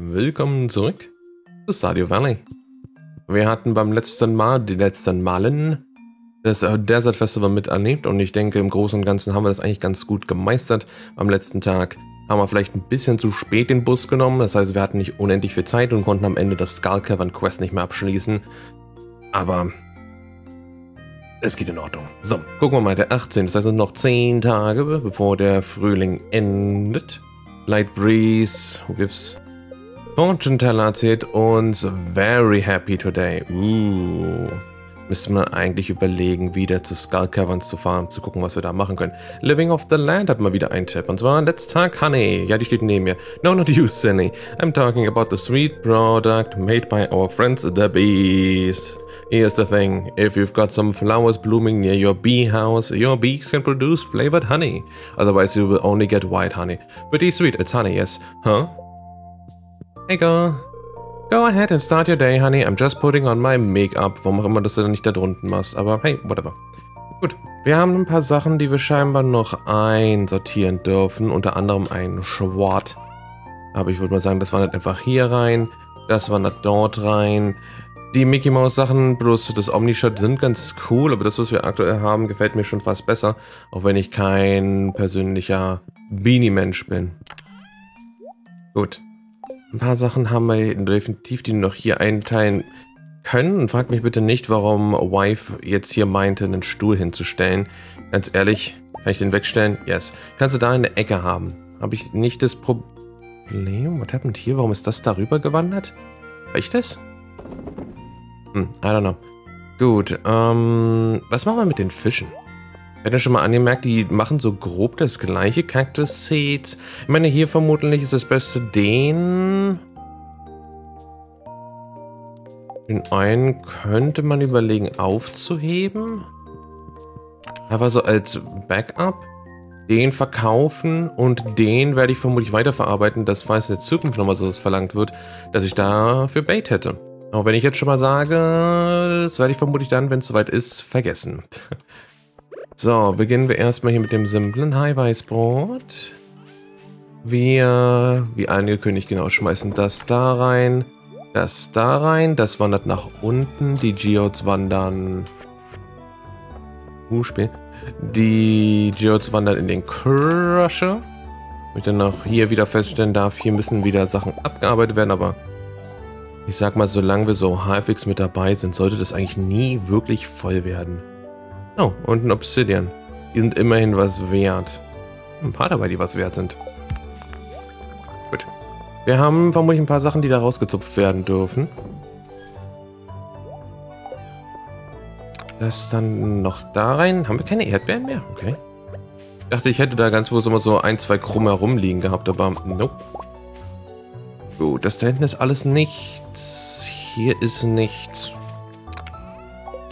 willkommen zurück zu Stadio Valley. Wir hatten beim letzten Mal, die letzten Malen, das Desert Festival miterlebt und ich denke, im Großen und Ganzen haben wir das eigentlich ganz gut gemeistert. Am letzten Tag haben wir vielleicht ein bisschen zu spät den Bus genommen, das heißt, wir hatten nicht unendlich viel Zeit und konnten am Ende das Skull Cavern Quest nicht mehr abschließen. Aber es geht in Ordnung. So, gucken wir mal, der 18. Das heißt noch 10 Tage, bevor der Frühling endet. Light Breeze, gives Fortune Teller erzählt uns very happy today. Uh. Müsste man eigentlich überlegen, wieder zu Skull Caverns zu fahren, zu gucken, was wir da machen können. Living off the Land hat mal wieder einen Tipp. Und zwar Let's Talk Honey. Ja, die steht neben mir. No, not you, Cindy. I'm talking about the sweet product made by our friends the bees. Here's the thing, if you've got some flowers blooming near your bee house, your bees can produce flavored honey. Otherwise you will only get white honey. Pretty sweet, it's honey, yes. Huh? Hey girl. Go ahead and start your day, honey. I'm just putting on my Make-up. Warum auch immer das du nicht da drunten machst. Aber hey, whatever. Gut, wir haben ein paar Sachen, die wir scheinbar noch einsortieren dürfen. Unter anderem ein Schwart. Aber ich würde mal sagen, das wandert einfach hier rein. Das wandert dort rein. Die Mickey Mouse Sachen plus das Omni-Shot sind ganz cool, aber das, was wir aktuell haben, gefällt mir schon fast besser, auch wenn ich kein persönlicher Beanie-Mensch bin. Gut. Ein paar Sachen haben wir definitiv, die noch hier einteilen können. Und fragt mich bitte nicht, warum Wife jetzt hier meinte, einen Stuhl hinzustellen. Ganz ehrlich, kann ich den wegstellen? Yes. Kannst du da eine Ecke haben? Habe ich nicht das Problem? Was happened hier? Warum ist das darüber gewandert? War ich das? Hm, I don't know. Gut, ähm, was machen wir mit den Fischen? Ich hätte schon mal angemerkt, die machen so grob das gleiche Cactus Seeds. Ich meine, hier vermutlich ist das Beste den... Den einen könnte man überlegen aufzuheben. Aber so als Backup. Den verkaufen und den werde ich vermutlich weiterverarbeiten, dass falls in der Zukunft nochmal sowas verlangt wird, dass ich dafür Bait hätte. Aber wenn ich jetzt schon mal sage, das werde ich vermutlich dann, wenn es soweit ist, vergessen. So, beginnen wir erstmal hier mit dem simplen Eiweißbrot. Wir, wie angekündigt, genau, schmeißen das da rein, das da rein, das wandert nach unten, die Geodes wandern... Uh, Spiel. Die Geodes wandern in den Crusher. Ich dann auch hier wieder feststellen darf, hier müssen wieder Sachen abgearbeitet werden, aber ich sag mal, solange wir so halbwegs mit dabei sind, sollte das eigentlich nie wirklich voll werden. Oh, und ein Obsidian. Die sind immerhin was wert. Ein paar dabei, die was wert sind. Gut. Wir haben vermutlich ein paar Sachen, die da rausgezupft werden dürfen. Das dann noch da rein. Haben wir keine Erdbeeren mehr? Okay. Ich dachte, ich hätte da ganz bloß immer so ein, zwei Krumme herumliegen gehabt, aber nope. Gut, das da hinten ist alles nichts. Hier ist nichts.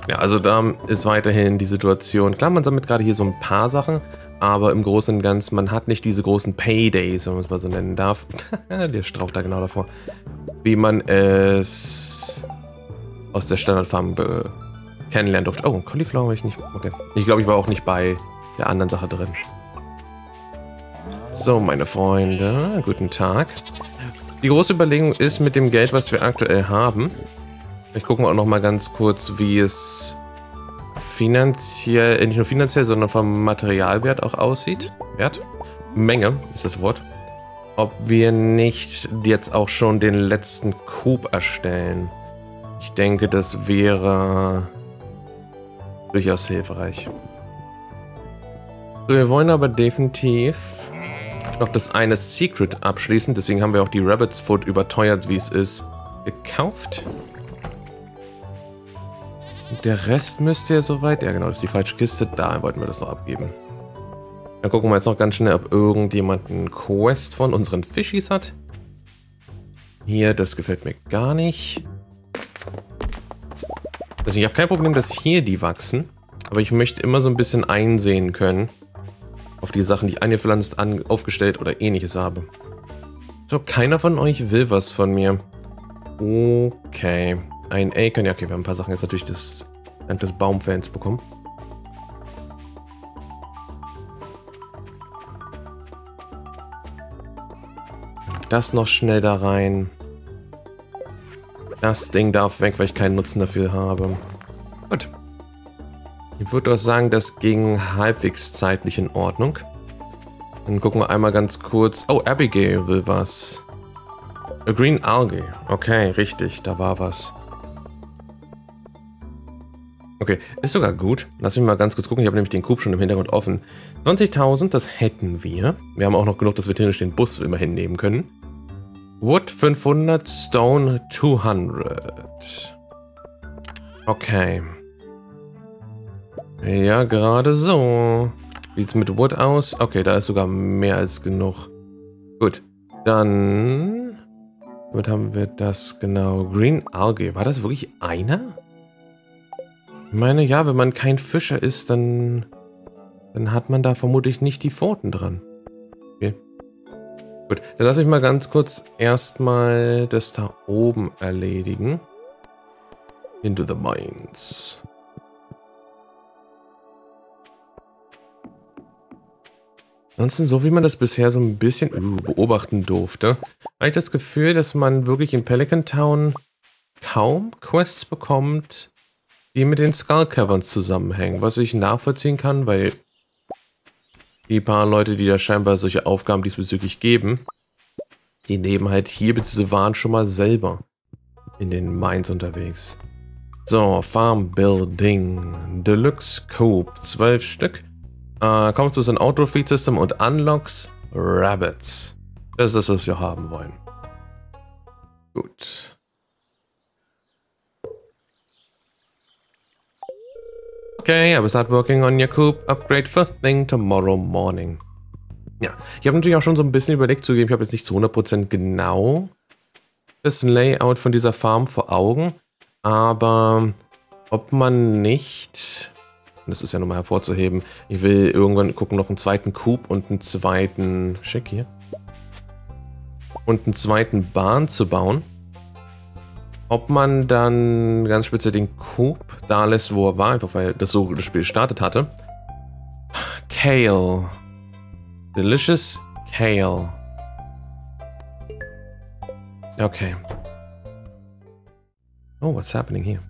Ja, also da ist weiterhin die Situation. Klar, man sammelt gerade hier so ein paar Sachen, aber im Großen und Ganzen, man hat nicht diese großen Paydays, wenn man es mal so nennen darf. Der straucht da genau davor. Wie man es aus der Standardfarm kennenlernen durfte. Oh, Cauliflower war ich nicht. Okay. Ich glaube, ich war auch nicht bei der anderen Sache drin. So, meine Freunde, guten Tag. Die große Überlegung ist mit dem Geld, was wir aktuell haben. Ich gucke mal auch noch mal ganz kurz, wie es finanziell, äh, nicht nur finanziell, sondern vom Materialwert auch aussieht. Wert? Menge ist das Wort. Ob wir nicht jetzt auch schon den letzten Coup erstellen. Ich denke, das wäre durchaus hilfreich. Wir wollen aber definitiv noch das eine Secret abschließen. Deswegen haben wir auch die Rabbit's Foot überteuert, wie es ist, gekauft. Der Rest müsste ja soweit... Ja genau, das ist die falsche Kiste. Da wollten wir das noch abgeben. Dann gucken wir jetzt noch ganz schnell, ob irgendjemand einen Quest von unseren Fischis hat. Hier, das gefällt mir gar nicht. Also ich habe kein Problem, dass hier die wachsen. Aber ich möchte immer so ein bisschen einsehen können, auf die Sachen, die ich angepflanzt, an, aufgestellt oder ähnliches habe. So, keiner von euch will was von mir. Okay. Ein Acorn. Ja, okay, wir haben ein paar Sachen jetzt natürlich dank des Baumfans bekommen. Das noch schnell da rein. Das Ding darf weg, weil ich keinen Nutzen dafür habe. Gut. Ich würde doch sagen, das ging halbwegs zeitlich in Ordnung. Dann gucken wir einmal ganz kurz. Oh, Abigail will was. A Green Algae. Okay, richtig, da war was. Okay, ist sogar gut. Lass mich mal ganz kurz gucken. Ich habe nämlich den Coop schon im Hintergrund offen. 20.000, das hätten wir. Wir haben auch noch genug, dass wir theoretisch den Bus immerhin nehmen können. Wood 500, Stone 200. Okay. Ja, gerade so. Sieht's mit Wood aus? Okay, da ist sogar mehr als genug. Gut, dann... Womit haben wir das genau? Green Algae. War das wirklich einer? Meine, ja, wenn man kein Fischer ist, dann... Dann hat man da vermutlich nicht die Pfoten dran. Okay. Gut, dann lasse ich mal ganz kurz erstmal das da oben erledigen. Into the mines. Ansonsten, so wie man das bisher so ein bisschen beobachten durfte, habe ich das Gefühl, dass man wirklich in Pelican Town kaum Quests bekommt, die mit den Skull Caverns zusammenhängen. Was ich nachvollziehen kann, weil die paar Leute, die da scheinbar solche Aufgaben diesbezüglich geben, die nehmen halt hier bzw. waren schon mal selber in den Mines unterwegs. So, Farm Building, Deluxe Coop, 12 Stück. Äh, kommt zu unserem Auto-Feed-System und Unlocks Rabbits. Das ist das, was wir haben wollen. Gut. Okay, will start working on your coop upgrade first thing tomorrow morning. Ja, ich habe natürlich auch schon so ein bisschen überlegt zu geben, ich habe jetzt nicht zu 100% genau das Layout von dieser Farm vor Augen, aber ob man nicht das ist ja nochmal hervorzuheben. Ich will irgendwann gucken, noch einen zweiten Coop und einen zweiten... Schick hier. Und einen zweiten Bahn zu bauen. Ob man dann ganz speziell den Coop da lässt, wo er war, einfach weil das so das Spiel gestartet hatte. Kale. Delicious Kale. Okay. Oh, what's happening here?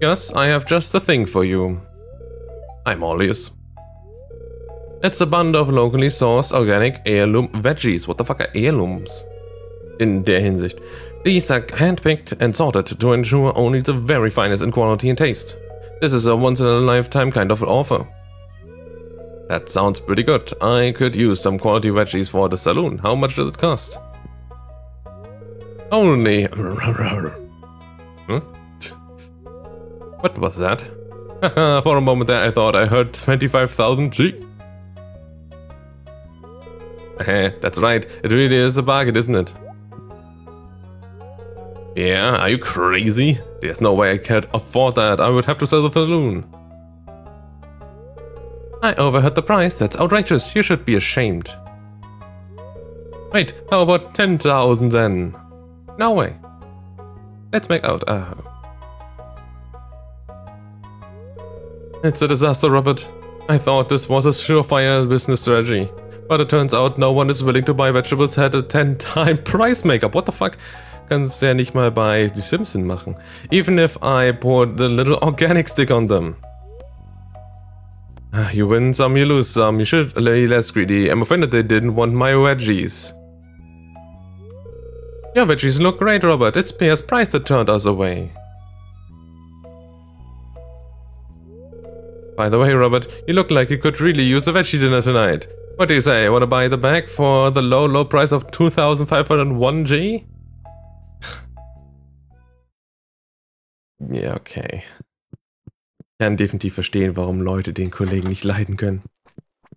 Yes, I have just the thing for you. I'm ears. It's a bund of locally sourced organic heirloom veggies. What the fuck are heirlooms? In der Hinsicht. These are handpicked and sorted to ensure only the very finest in quality and taste. This is a once-in-a-lifetime kind of offer. That sounds pretty good. I could use some quality veggies for the saloon. How much does it cost? Only... huh? Hmm? What was that? For a moment there I thought I heard 25,000 G. That's right, it really is a bargain, isn't it? Yeah, are you crazy? There's no way I could afford that, I would have to sell the saloon. I overheard the price, that's outrageous, you should be ashamed. Wait, how about 10,000 then? No way. Let's make out. Uh, It's a disaster, Robert. I thought this was a surefire business strategy. But it turns out no one is willing to buy vegetables at a 10-time price makeup. What the fuck? Kannst ja nicht mal bei The Simpsons machen. Even if I poured the little organic stick on them. Ah, you win some, you lose some. You should be less greedy. I'm offended they didn't want my veggies. Your veggies look great, Robert. It's Pierre's price that turned us away. By the way, Robert, you look like you could really use a veggie dinner tonight. What do you say? Want to buy the bag for the low, low price of 2501 G? Ja, okay. Ich kann definitiv verstehen, warum Leute den Kollegen nicht leiden können.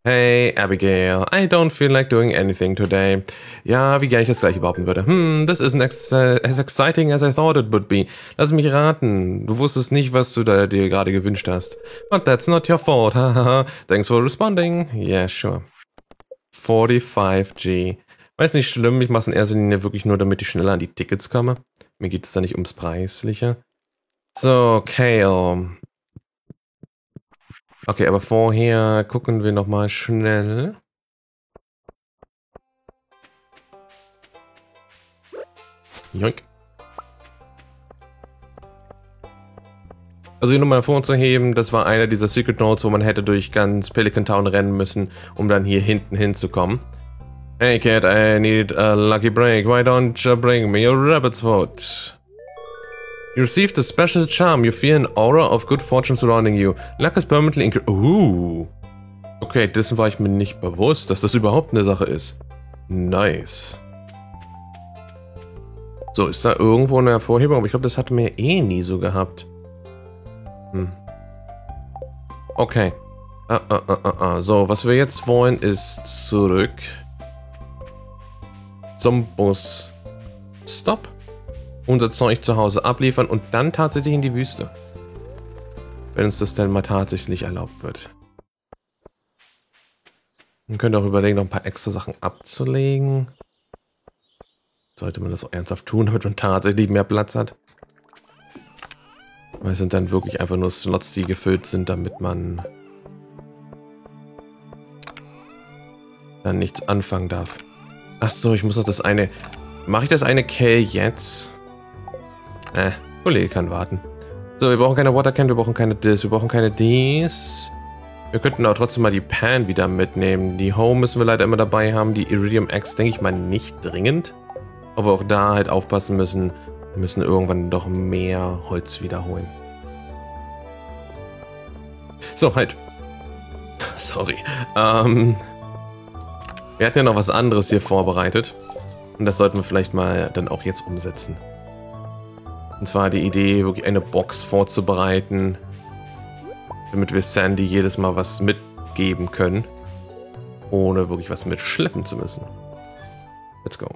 Hey, Abigail, I don't feel like doing anything today. Ja, wie gerne ich das gleich behaupten würde. Hm, this isn't ex as exciting as I thought it would be. Lass mich raten. Du wusstest nicht, was du da dir gerade gewünscht hast. But that's not your fault. Hahaha. Thanks for responding. Yeah, sure. 45G. Weiß nicht schlimm, ich mach's in erster Linie wirklich nur, damit ich schneller an die Tickets komme. Mir geht es da nicht ums Preisliche. So, Kale. Ähm. Okay, aber vorher gucken wir noch mal schnell. Joink. Also hier nochmal hervorzuheben, das war einer dieser Secret Notes, wo man hätte durch ganz Pelican Town rennen müssen, um dann hier hinten hinzukommen. Hey Cat, I need a lucky break. Why don't you bring me a rabbit's foot? You received a special charm. You feel an aura of good fortune surrounding you. Luck is permanently increased. Uh. Okay, dessen war ich mir nicht bewusst, dass das überhaupt eine Sache ist. Nice. So, ist da irgendwo eine Hervorhebung? Aber ich glaube, das hatten wir eh nie so gehabt. Hm. Okay. Ah, ah, ah, ah, ah. So, was wir jetzt wollen, ist zurück zum Bus. Stop. Unser Zeug zu Hause abliefern und dann tatsächlich in die Wüste. Wenn uns das denn mal tatsächlich erlaubt wird. Man könnte auch überlegen, noch ein paar extra Sachen abzulegen. Sollte man das auch ernsthaft tun, damit man tatsächlich mehr Platz hat. Weil es sind dann wirklich einfach nur Slots, die gefüllt sind, damit man dann nichts anfangen darf. Achso, ich muss noch das eine... Mache ich das eine K jetzt? Äh, Kollege kann warten. So, wir brauchen keine Watercan, wir brauchen keine Dis, wir brauchen keine Ds. Wir könnten aber trotzdem mal die Pan wieder mitnehmen. Die Home müssen wir leider immer dabei haben. Die Iridium X denke ich mal nicht dringend. Aber auch da halt aufpassen müssen, wir müssen irgendwann doch mehr Holz wiederholen. So, halt. Sorry. Ähm, wir hatten ja noch was anderes hier vorbereitet. Und das sollten wir vielleicht mal dann auch jetzt umsetzen. Und zwar die Idee, wirklich eine Box vorzubereiten, damit wir Sandy jedes Mal was mitgeben können, ohne wirklich was mitschleppen zu müssen. Let's go.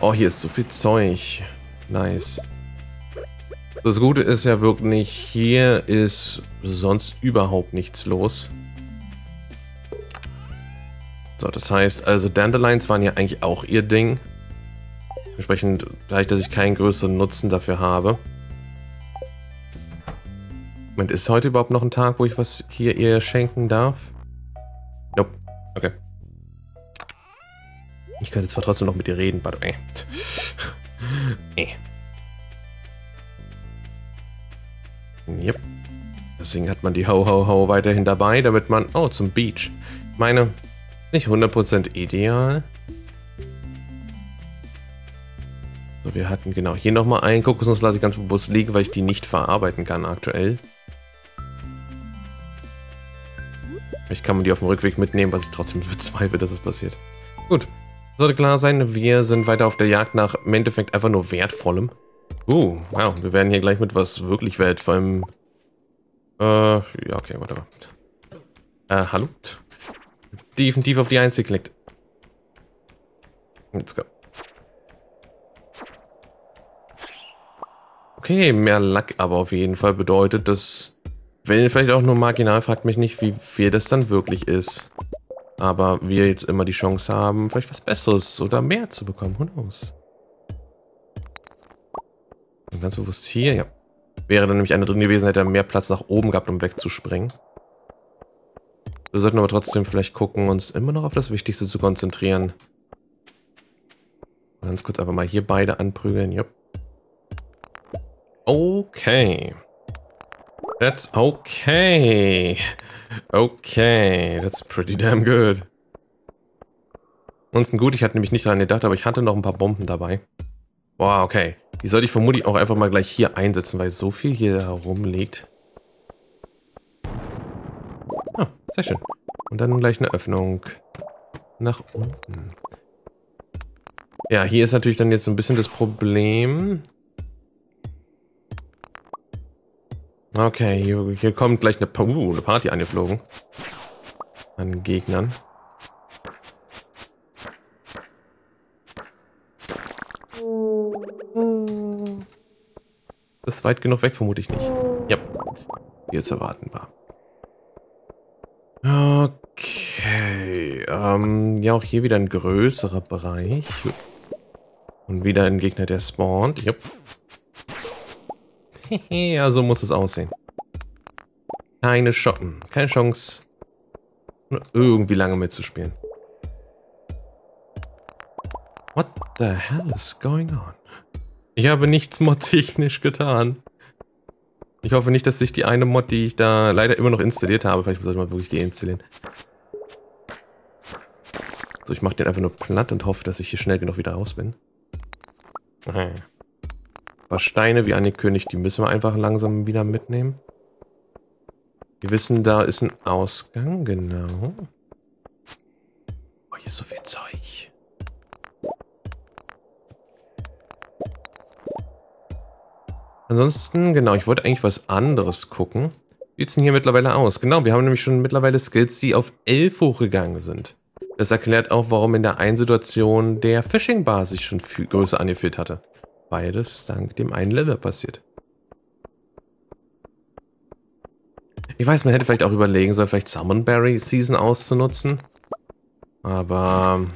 Oh, hier ist so viel Zeug. Nice. Das Gute ist ja wirklich, hier ist sonst überhaupt nichts los. So, das heißt, also Dandelions waren ja eigentlich auch ihr Ding. Entsprechend, dadurch, dass ich keinen größeren Nutzen dafür habe. Moment, ist heute überhaupt noch ein Tag, wo ich was hier ihr schenken darf? Nope. Okay. Ich könnte zwar trotzdem noch mit dir reden, but eh. eh. Yep. Deswegen hat man die Ho-Ho-Ho weiterhin dabei, damit man... Oh, zum Beach. Ich meine, nicht 100% ideal. So, wir hatten genau hier nochmal einen Kokosnuss, lasse ich ganz bewusst liegen, weil ich die nicht verarbeiten kann aktuell. Vielleicht kann man die auf dem Rückweg mitnehmen, was ich trotzdem bezweifle, dass es passiert. Gut, sollte klar sein, wir sind weiter auf der Jagd nach im Endeffekt einfach nur Wertvollem. Uh, wow, wir werden hier gleich mit was wirklich Wertvollem... Äh, ja, okay, warte mal. Äh, hallo? Definitiv auf die 1 geklickt. Let's go. Okay, mehr Lack aber auf jeden Fall bedeutet, dass... Wenn vielleicht auch nur marginal, fragt mich nicht, wie viel das dann wirklich ist. Aber wir jetzt immer die Chance haben, vielleicht was Besseres oder mehr zu bekommen. Who knows? Und ganz bewusst hier, ja. Wäre dann nämlich einer drin gewesen, hätte er mehr Platz nach oben gehabt, um wegzuspringen. Wir sollten aber trotzdem vielleicht gucken, uns immer noch auf das Wichtigste zu konzentrieren. Ganz kurz einfach mal hier beide anprügeln. Yep. Okay. That's okay. Okay, that's pretty damn good. Ansonsten gut, ich hatte nämlich nicht daran gedacht, aber ich hatte noch ein paar Bomben dabei. Boah, okay. Die sollte ich vermutlich auch einfach mal gleich hier einsetzen, weil so viel hier herumliegt. Ah, sehr schön. Und dann gleich eine Öffnung nach unten. Ja, hier ist natürlich dann jetzt so ein bisschen das Problem. Okay, hier, hier kommt gleich eine, uh, eine Party angeflogen. An Gegnern. Das ist weit genug weg, vermute ich nicht. Ja, hier zu erwarten war. Okay, ähm, ja, auch hier wieder ein größerer Bereich. Und wieder ein Gegner, der spawnt. Jupp ja, so muss es aussehen. Keine Schotten, keine Chance, irgendwie lange mitzuspielen. What the hell is going on? Ich habe nichts modtechnisch getan. Ich hoffe nicht, dass sich die eine Mod, die ich da leider immer noch installiert habe, vielleicht sollte man wirklich deinstallieren. So, ich mache den einfach nur platt und hoffe, dass ich hier schnell genug wieder raus bin. Okay. Paar Steine wie angekündigt, die müssen wir einfach langsam wieder mitnehmen. Wir wissen, da ist ein Ausgang, genau. Oh, hier ist so viel Zeug. Ansonsten, genau, ich wollte eigentlich was anderes gucken. Wie sieht denn hier mittlerweile aus? Genau, wir haben nämlich schon mittlerweile Skills, die auf 11 hochgegangen sind. Das erklärt auch, warum in der einen Situation der Fishing-Bar sich schon viel größer angefühlt hatte. Beides dank dem einen Level passiert. Ich weiß, man hätte vielleicht auch überlegen sollen, vielleicht Summonberry Season auszunutzen. Aber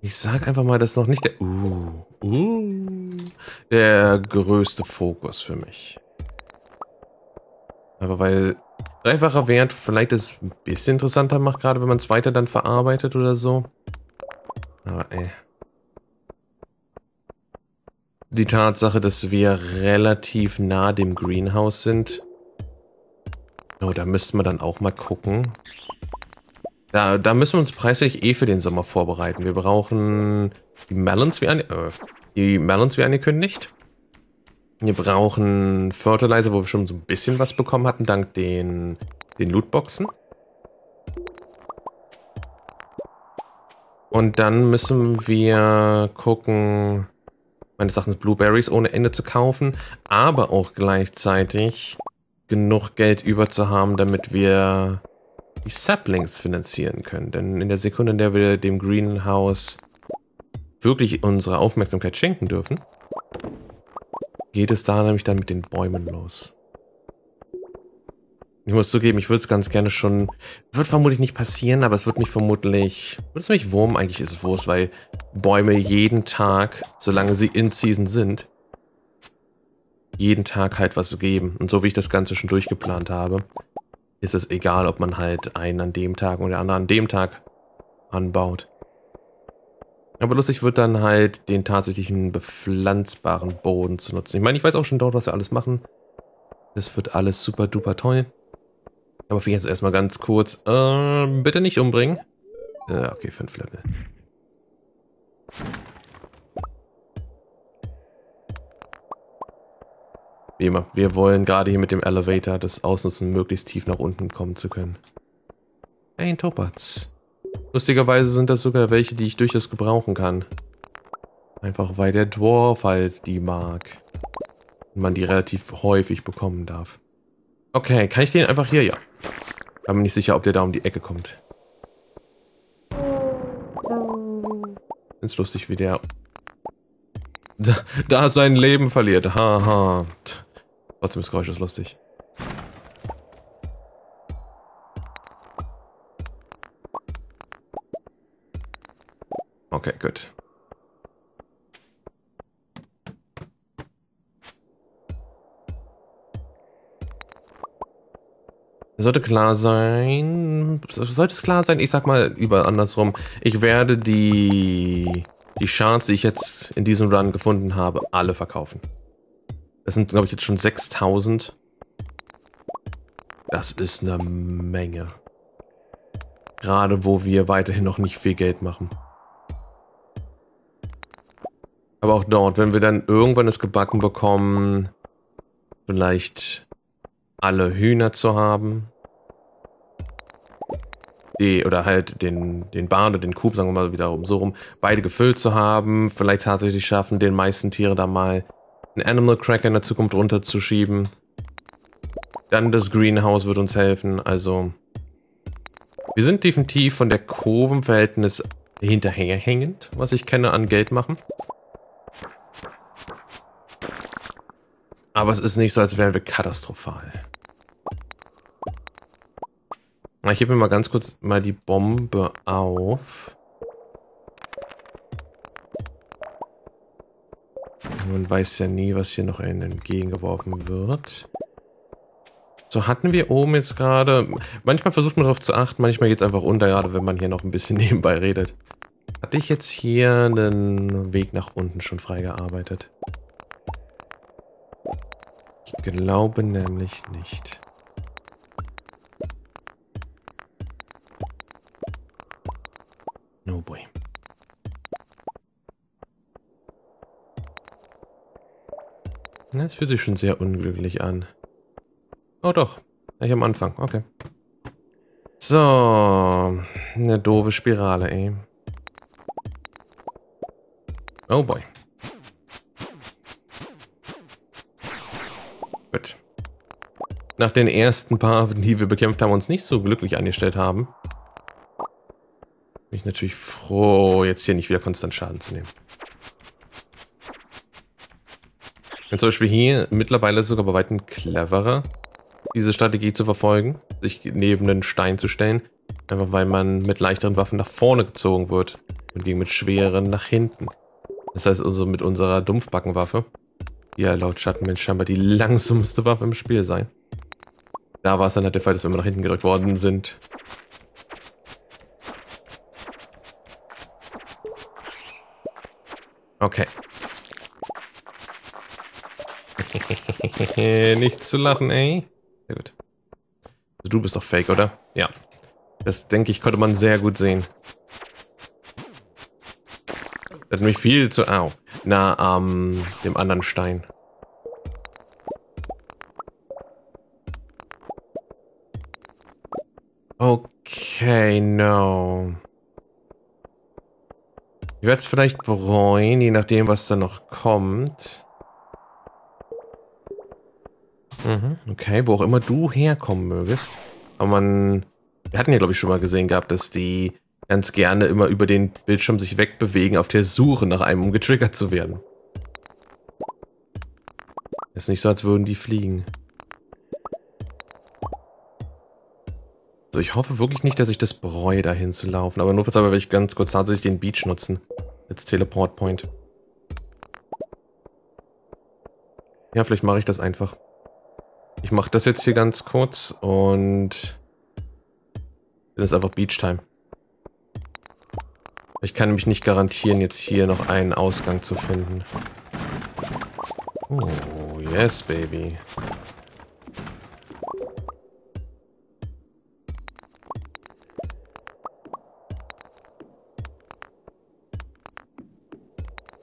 ich sag einfach mal, das ist noch nicht der, uh, uh, der größte Fokus für mich. Aber weil dreifacher Wert vielleicht es ein bisschen interessanter macht, gerade wenn man es weiter dann verarbeitet oder so. Aber ey. Die Tatsache, dass wir relativ nah dem Greenhouse sind. Oh, da müssten wir dann auch mal gucken. Da, da müssen wir uns preislich eh für den Sommer vorbereiten. Wir brauchen die Melons wie, ange äh, die Melons wie angekündigt. Wir brauchen Fertilizer, wo wir schon so ein bisschen was bekommen hatten, dank den, den Lootboxen. Und dann müssen wir gucken, meines Erachtens Blueberries ohne Ende zu kaufen, aber auch gleichzeitig genug Geld über zu haben, damit wir die Saplings finanzieren können. Denn in der Sekunde, in der wir dem Greenhouse wirklich unsere Aufmerksamkeit schenken dürfen, geht es da nämlich dann mit den Bäumen los. Ich muss zugeben, ich würde es ganz gerne schon, wird vermutlich nicht passieren, aber es wird mich vermutlich, wird es mich Wurm, eigentlich ist es Wurst, weil Bäume jeden Tag, solange sie in Season sind, jeden Tag halt was geben. Und so wie ich das Ganze schon durchgeplant habe, ist es egal, ob man halt einen an dem Tag oder anderen an dem Tag anbaut. Aber lustig wird dann halt den tatsächlichen bepflanzbaren Boden zu nutzen. Ich meine, ich weiß auch schon dort, was wir alles machen. Das wird alles super duper toll. Aber für jetzt erstmal ganz kurz. Äh, bitte nicht umbringen. Äh, okay, fünf Level. Wie immer, wir wollen gerade hier mit dem Elevator das ausnutzen, möglichst tief nach unten kommen zu können. Ein Topaz. Lustigerweise sind das sogar welche, die ich durchaus gebrauchen kann. Einfach weil der Dwarf halt die mag. Und man die relativ häufig bekommen darf. Okay, kann ich den einfach hier? Ja. Bin mir nicht sicher, ob der da um die Ecke kommt. Find's lustig, wie der da, da sein Leben verliert. Haha. Ha. Trotzdem ist Geräusch lustig. Okay, gut. Sollte klar sein. Sollte es klar sein? Ich sag mal über andersrum. Ich werde die, die Shards, die ich jetzt in diesem Run gefunden habe, alle verkaufen. Das sind, glaube ich, jetzt schon 6000. Das ist eine Menge. Gerade wo wir weiterhin noch nicht viel Geld machen. Aber auch dort, wenn wir dann irgendwann es gebacken bekommen, vielleicht alle Hühner zu haben. Die, oder halt den, den Bahn oder den Coop, sagen wir mal wiederum so rum, beide gefüllt zu haben. Vielleicht tatsächlich schaffen, den meisten Tiere da mal einen Animal Cracker in der Zukunft runterzuschieben. Dann das Greenhouse wird uns helfen. Also wir sind definitiv von der Kurve im Verhältnis hinterherhängend, was ich kenne an Geld machen. Aber es ist nicht so, als wären wir katastrophal. Ich hebe mir mal ganz kurz mal die Bombe auf. Man weiß ja nie, was hier noch entgegengeworfen wird. So, hatten wir oben jetzt gerade... Manchmal versucht man darauf zu achten, manchmal geht es einfach unter, gerade wenn man hier noch ein bisschen nebenbei redet. Hatte ich jetzt hier einen Weg nach unten schon freigearbeitet? Ich glaube nämlich nicht. No boy. Das fühlt sich schon sehr unglücklich an. Oh doch, ich am Anfang, okay. So, eine doofe Spirale, ey. Oh boy. Gut. Nach den ersten paar, die wir bekämpft haben, uns nicht so glücklich angestellt haben. Bin ich natürlich froh, jetzt hier nicht wieder konstant Schaden zu nehmen. Und zum Beispiel hier mittlerweile sogar bei weitem cleverer, diese Strategie zu verfolgen, sich neben einen Stein zu stellen, einfach weil man mit leichteren Waffen nach vorne gezogen wird und gegen mit schweren nach hinten. Das heißt also mit unserer Dumpfbackenwaffe, ja laut Schattenmensch scheinbar die langsamste Waffe im Spiel sein. Da war es dann halt der Fall, dass wir immer nach hinten gedrückt worden sind. Okay. Nicht zu lachen, ey. Sehr gut. Also du bist doch fake, oder? Ja. Das, denke ich, konnte man sehr gut sehen. Das hat mich viel zu... Au. Na, ähm, dem anderen Stein. Okay, no. Ich werde es vielleicht bereuen, je nachdem, was da noch kommt. Mhm, okay, wo auch immer du herkommen mögest. Aber man... Wir hatten ja, glaube ich, schon mal gesehen gehabt, dass die ganz gerne immer über den Bildschirm sich wegbewegen auf der Suche nach einem, um getriggert zu werden. Ist nicht so, als würden die fliegen. So, ich hoffe wirklich nicht, dass ich das bereue, dahin zu laufen. Aber nur aber werde ich ganz kurz tatsächlich den Beach nutzen. Als Teleport Point. Ja, vielleicht mache ich das einfach. Ich mache das jetzt hier ganz kurz und das ist einfach Beach Time. Ich kann nämlich nicht garantieren, jetzt hier noch einen Ausgang zu finden. Oh, yes, baby.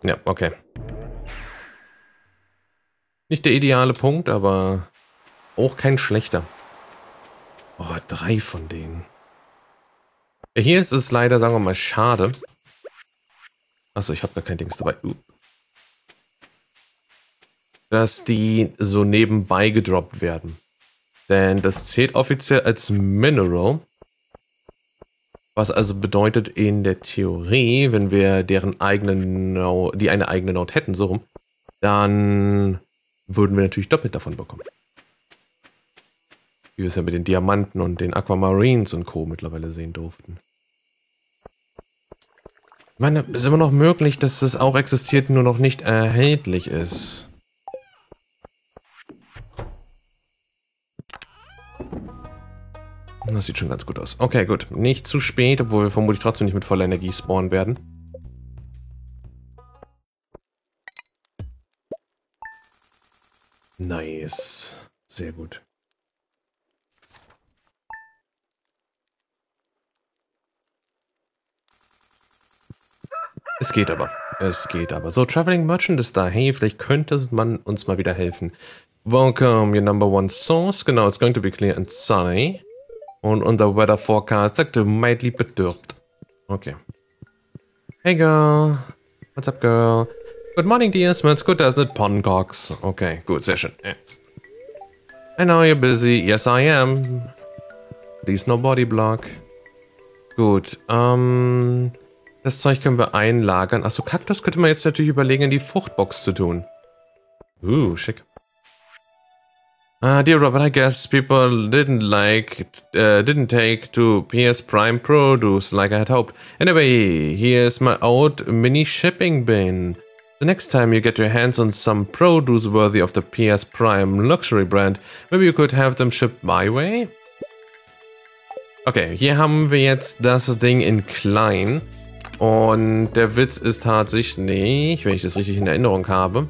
Ja, okay. Nicht der ideale Punkt, aber auch kein schlechter. Oh, drei von denen. Hier ist es leider, sagen wir mal, schade. Achso, ich habe gar kein Dings dabei. Uh. Dass die so nebenbei gedroppt werden. Denn das zählt offiziell als Mineral. Was also bedeutet in der Theorie, wenn wir deren eigenen Node, die eine eigene Node hätten, so rum, dann würden wir natürlich doppelt davon bekommen. Wie wir es ja mit den Diamanten und den Aquamarines und Co. mittlerweile sehen durften. Ich meine, es ist immer noch möglich, dass es auch existiert, nur noch nicht erhältlich ist. Das sieht schon ganz gut aus. Okay, gut. Nicht zu spät, obwohl wir vermutlich trotzdem nicht mit voller Energie spawnen werden. Nice. Sehr gut. Es geht aber. Es geht aber. So, Traveling Merchant ist da. Hey, vielleicht könnte man uns mal wieder helfen. Welcome, your number one source. Genau, it's going to be clear and sunny. Und unser Weather Forecast sagte mildly bedürbt. Okay. Hey girl. What's up, girl? Good morning, dear. Smells good, doesn't it? Poncox. Okay, gut, sehr schön. Yeah. I know you're busy. Yes, I am. Please no body block. Gut, ähm... Das Zeug können wir einlagern. Achso, Kaktus könnte man jetzt natürlich überlegen, in die Fruchtbox zu tun. Uh, schick. Uh, dear Robert, I guess people didn't like, uh, didn't take to PS Prime produce like I had hoped. Anyway, here's my old mini shipping bin. The next time you get your hands on some produce worthy of the PS Prime luxury brand, maybe you could have them shipped my way? Okay, hier haben wir jetzt das Ding in klein. Und der Witz ist tatsächlich, wenn ich das richtig in Erinnerung habe,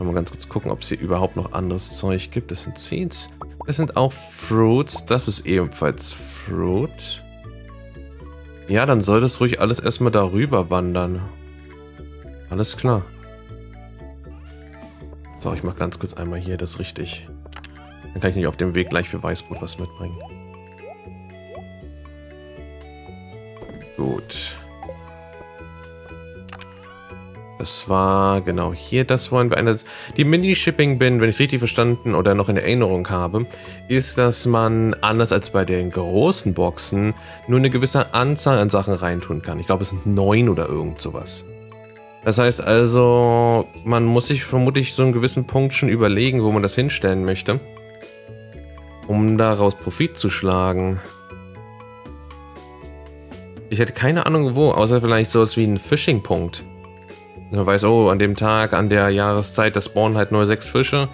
Mal ganz kurz gucken, ob es hier überhaupt noch anderes Zeug gibt. Das sind Seeds. Das sind auch Fruits. Das ist ebenfalls Fruit. Ja, dann soll das ruhig alles erstmal darüber wandern. Alles klar. So, ich mach ganz kurz einmal hier das richtig. Dann kann ich nicht auf dem Weg gleich für Weißbrot was mitbringen. Gut. Das war genau hier, das wollen wir ändern. Die Mini-Shipping-Bin, wenn ich es richtig verstanden oder noch in Erinnerung habe, ist, dass man anders als bei den großen Boxen nur eine gewisse Anzahl an Sachen reintun kann. Ich glaube, es sind neun oder irgend sowas. Das heißt also, man muss sich vermutlich so einen gewissen Punkt schon überlegen, wo man das hinstellen möchte, um daraus Profit zu schlagen. Ich hätte keine Ahnung wo, außer vielleicht sowas wie ein Fishing-Punkt. Man weiß, oh, an dem Tag, an der Jahreszeit, da spawnen halt nur sechs Fische.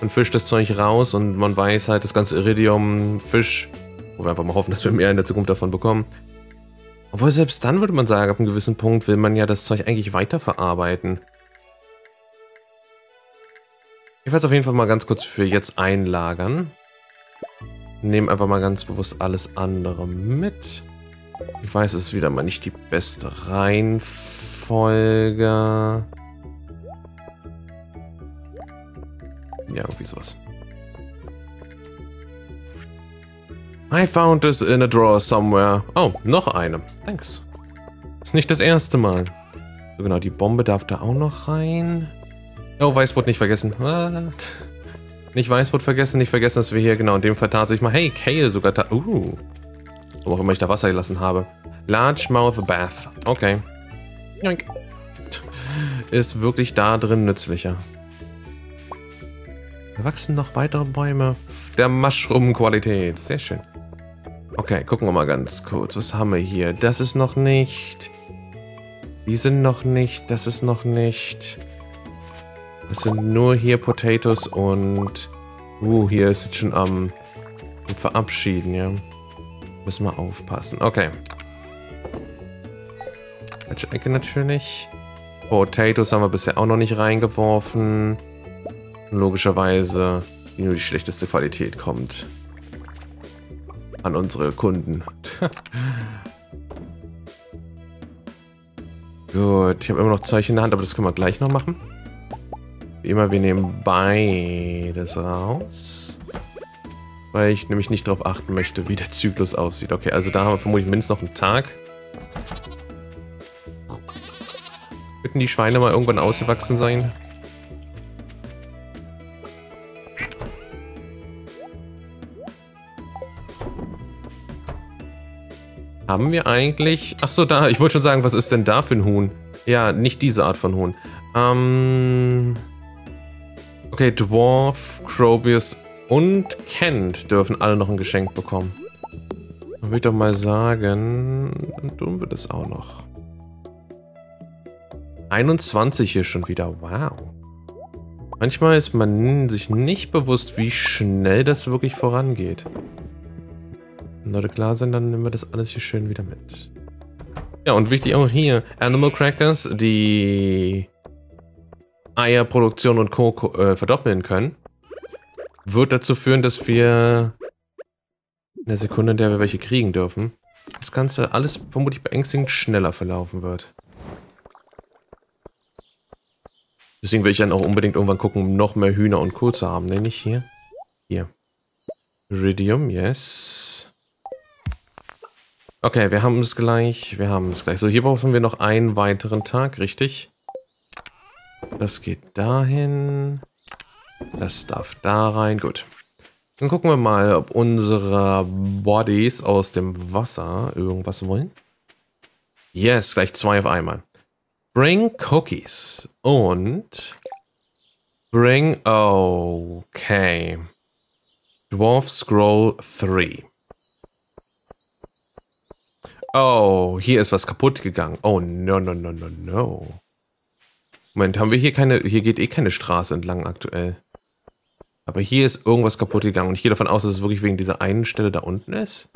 Man fischt das Zeug raus und man weiß halt, das ganze Iridium, Fisch, wo wir einfach mal hoffen, dass wir mehr in der Zukunft davon bekommen. Obwohl selbst dann würde man sagen, ab einem gewissen Punkt will man ja das Zeug eigentlich weiterverarbeiten. Ich werde es auf jeden Fall mal ganz kurz für jetzt einlagern. Nehmen einfach mal ganz bewusst alles andere mit. Ich weiß, es ist wieder mal nicht die beste Reihenfolge. Folge. Ja, irgendwie sowas. I found this in a drawer somewhere. Oh, noch eine. Thanks. Ist nicht das erste Mal. So genau, die Bombe darf da auch noch rein. Oh, Weißbrot nicht vergessen. What? Nicht Weißbrot vergessen, nicht vergessen, dass wir hier genau in dem Fall tatsächlich mal... Hey, Kale sogar... Uh. Wo auch immer ich da Wasser gelassen habe. Large Mouth Bath. Okay. Joink. Ist wirklich da drin nützlicher. Da wachsen noch weitere Bäume der Mushroom-Qualität. Sehr schön. Okay, gucken wir mal ganz kurz. Was haben wir hier? Das ist noch nicht. Die sind noch nicht. Das ist noch nicht. Das sind nur hier Potatoes und... Uh, hier ist jetzt schon am Verabschieden, ja. Müssen wir aufpassen. Okay. Ecke natürlich. Potatoes haben wir bisher auch noch nicht reingeworfen. Logischerweise, die nur die schlechteste Qualität kommt. An unsere Kunden. Gut, ich habe immer noch Zeug in der Hand, aber das können wir gleich noch machen. Wie immer, wir nehmen beides raus. Weil ich nämlich nicht darauf achten möchte, wie der Zyklus aussieht. Okay, also da haben wir vermutlich mindestens noch einen Tag. Könnten die Schweine mal irgendwann ausgewachsen sein? Haben wir eigentlich... Ach so, da. Ich wollte schon sagen, was ist denn da für ein Huhn? Ja, nicht diese Art von Huhn. Ähm... Okay, Dwarf, Crobius und Kent dürfen alle noch ein Geschenk bekommen. Dann würde ich doch mal sagen, dann tun wir das auch noch. 21 hier schon wieder. Wow. Manchmal ist man sich nicht bewusst, wie schnell das wirklich vorangeht. Leute klar sind, dann nehmen wir das alles hier schön wieder mit. Ja, und wichtig auch hier, Animal Crackers, die Eierproduktion und Co. Äh, verdoppeln können, wird dazu führen, dass wir in der Sekunde, in der wir welche kriegen dürfen, das Ganze alles vermutlich beängstigend schneller verlaufen wird. Deswegen will ich dann auch unbedingt irgendwann gucken, um noch mehr Hühner und Co. zu haben. Ne, nicht hier. Hier. Iridium, yes. Okay, wir haben es gleich. Wir haben es gleich. So, hier brauchen wir noch einen weiteren Tag, richtig? Das geht dahin. Das darf da rein. Gut. Dann gucken wir mal, ob unsere Bodies aus dem Wasser irgendwas wollen. Yes, gleich zwei auf einmal. Bring Cookies. Und bring, okay. Dwarf Scroll 3. Oh, hier ist was kaputt gegangen. Oh, no, no, no, no, no. Moment, haben wir hier keine, hier geht eh keine Straße entlang aktuell. Aber hier ist irgendwas kaputt gegangen und ich gehe davon aus, dass es wirklich wegen dieser einen Stelle da unten ist.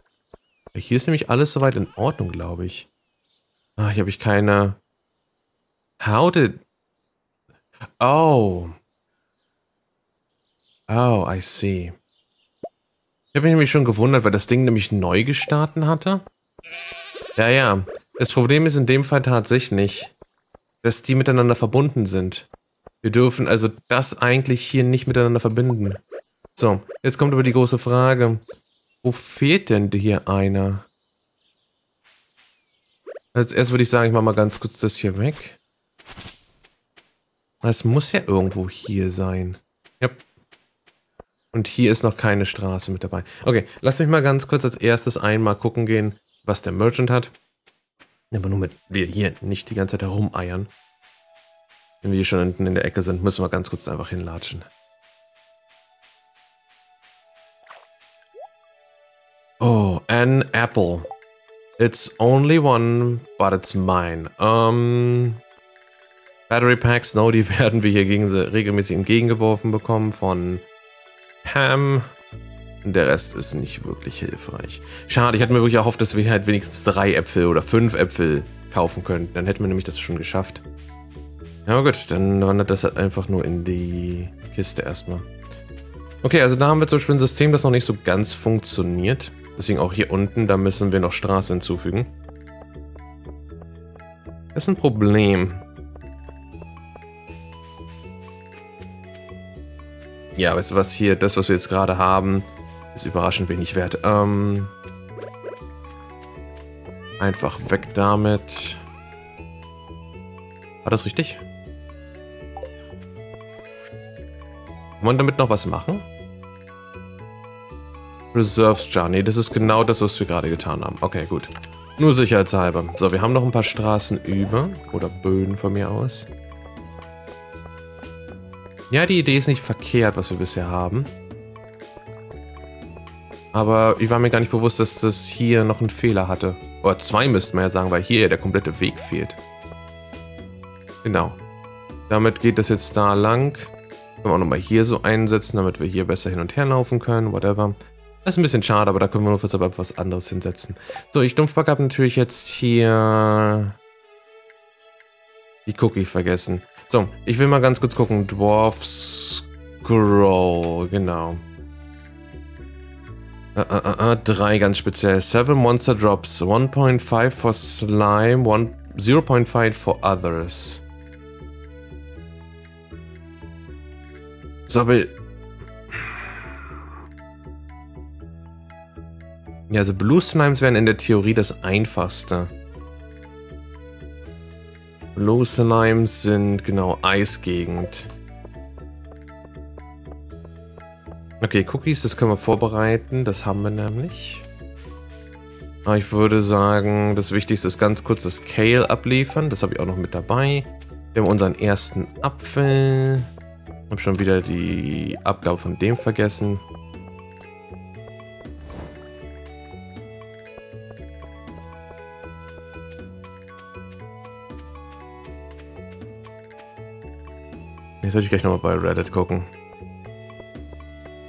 Hier ist nämlich alles soweit in Ordnung, glaube ich. Ah, hier habe ich keine... How did... Oh. Oh, I see. Ich habe mich nämlich schon gewundert, weil das Ding nämlich neu gestartet hatte. Ja, ja. Das Problem ist in dem Fall tatsächlich, dass die miteinander verbunden sind. Wir dürfen also das eigentlich hier nicht miteinander verbinden. So, jetzt kommt aber die große Frage. Wo fehlt denn hier einer? Als erstes würde ich sagen, ich mache mal ganz kurz das hier weg. Es muss ja irgendwo hier sein. Ja. Und hier ist noch keine Straße mit dabei. Okay, lass mich mal ganz kurz als erstes einmal gucken gehen, was der Merchant hat. Aber nur mit wir hier nicht die ganze Zeit herumeiern. Wenn wir hier schon hinten in der Ecke sind, müssen wir ganz kurz einfach hinlatschen. Oh, an apple. It's only one, but it's mine. Um, Battery Packs, no, die werden wir hier gegen, regelmäßig entgegengeworfen bekommen von Pam. Der Rest ist nicht wirklich hilfreich. Schade, ich hatte mir wirklich erhofft, dass wir halt wenigstens drei Äpfel oder fünf Äpfel kaufen könnten. Dann hätten wir nämlich das schon geschafft. Ja gut, dann wandert das halt einfach nur in die Kiste erstmal. Okay, also da haben wir zum Beispiel ein System, das noch nicht so ganz funktioniert. Deswegen auch hier unten, da müssen wir noch Straße hinzufügen. Das ist ein Problem. Ja, weißt du was, hier, das, was wir jetzt gerade haben, ist überraschend wenig wert. Ähm, einfach weg damit. War das richtig? Kann man damit noch was machen? Reserves Jar. Nee, das ist genau das, was wir gerade getan haben. Okay, gut. Nur sicherheitshalber. So, wir haben noch ein paar Straßen über. Oder Böden von mir aus. Ja, die Idee ist nicht verkehrt, was wir bisher haben. Aber ich war mir gar nicht bewusst, dass das hier noch einen Fehler hatte. Oder zwei müssten wir ja sagen, weil hier der komplette Weg fehlt. Genau. Damit geht das jetzt da lang. Können wir auch nochmal hier so einsetzen, damit wir hier besser hin und her laufen können. Whatever. Das ist ein bisschen schade, aber da können wir nur aber was anderes hinsetzen. So, ich Dumpfback habe natürlich jetzt hier die Cookies vergessen. So, ich will mal ganz kurz gucken. Dwarf Scroll, genau. Uh, uh, uh, drei ganz speziell. Seven Monster Drops. 1.5 for Slime, 0.5 for Others. So, aber Ja, also Blue Slimes wären in der Theorie das einfachste. Slimes sind genau Eisgegend. Okay, Cookies, das können wir vorbereiten. Das haben wir nämlich. Aber ich würde sagen, das Wichtigste ist ganz kurz das Kale abliefern. Das habe ich auch noch mit dabei. Wir haben unseren ersten Apfel. Ich habe schon wieder die Abgabe von dem vergessen. Jetzt sollte ich gleich nochmal bei Reddit gucken.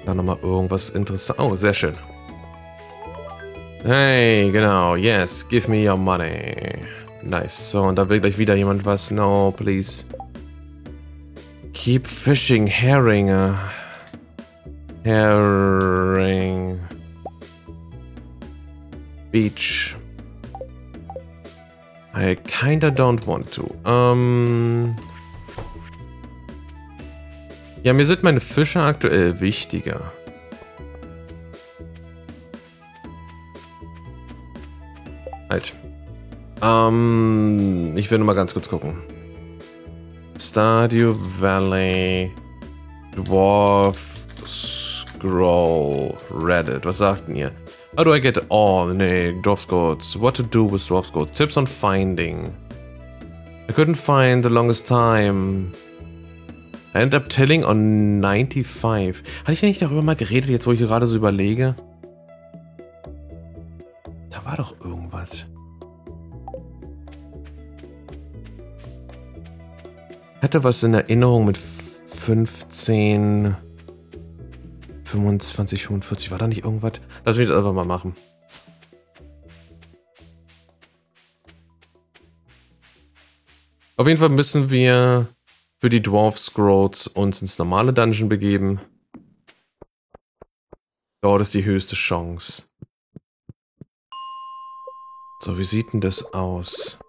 Da nochmal irgendwas interessant. Oh, sehr schön. Hey, genau. Yes, give me your money. Nice. So, und da will gleich wieder jemand was. No, please. Keep fishing herring. Herring. Beach. I kinda don't want to. Um, ja, mir sind meine Fische aktuell wichtiger. Halt. Ähm, ich will nur mal ganz kurz gucken. Stardew Valley Dwarf Scroll Reddit. Was sagt ihr? How do I get all? Nee, Dwarf Scrolls. What to do with Dwarf Scrolls? Tips on finding. I couldn't find the longest time. I ended up telling on 95. Hatte ich nicht darüber mal geredet, jetzt wo ich gerade so überlege? Da war doch irgendwas. Ich hatte was in Erinnerung mit 15, 25, 45. War da nicht irgendwas? Lass mich das einfach mal machen. Auf jeden Fall müssen wir für die Dwarf Scrolls uns ins normale Dungeon begeben. Dort ist die höchste Chance. So, wie sieht denn das aus?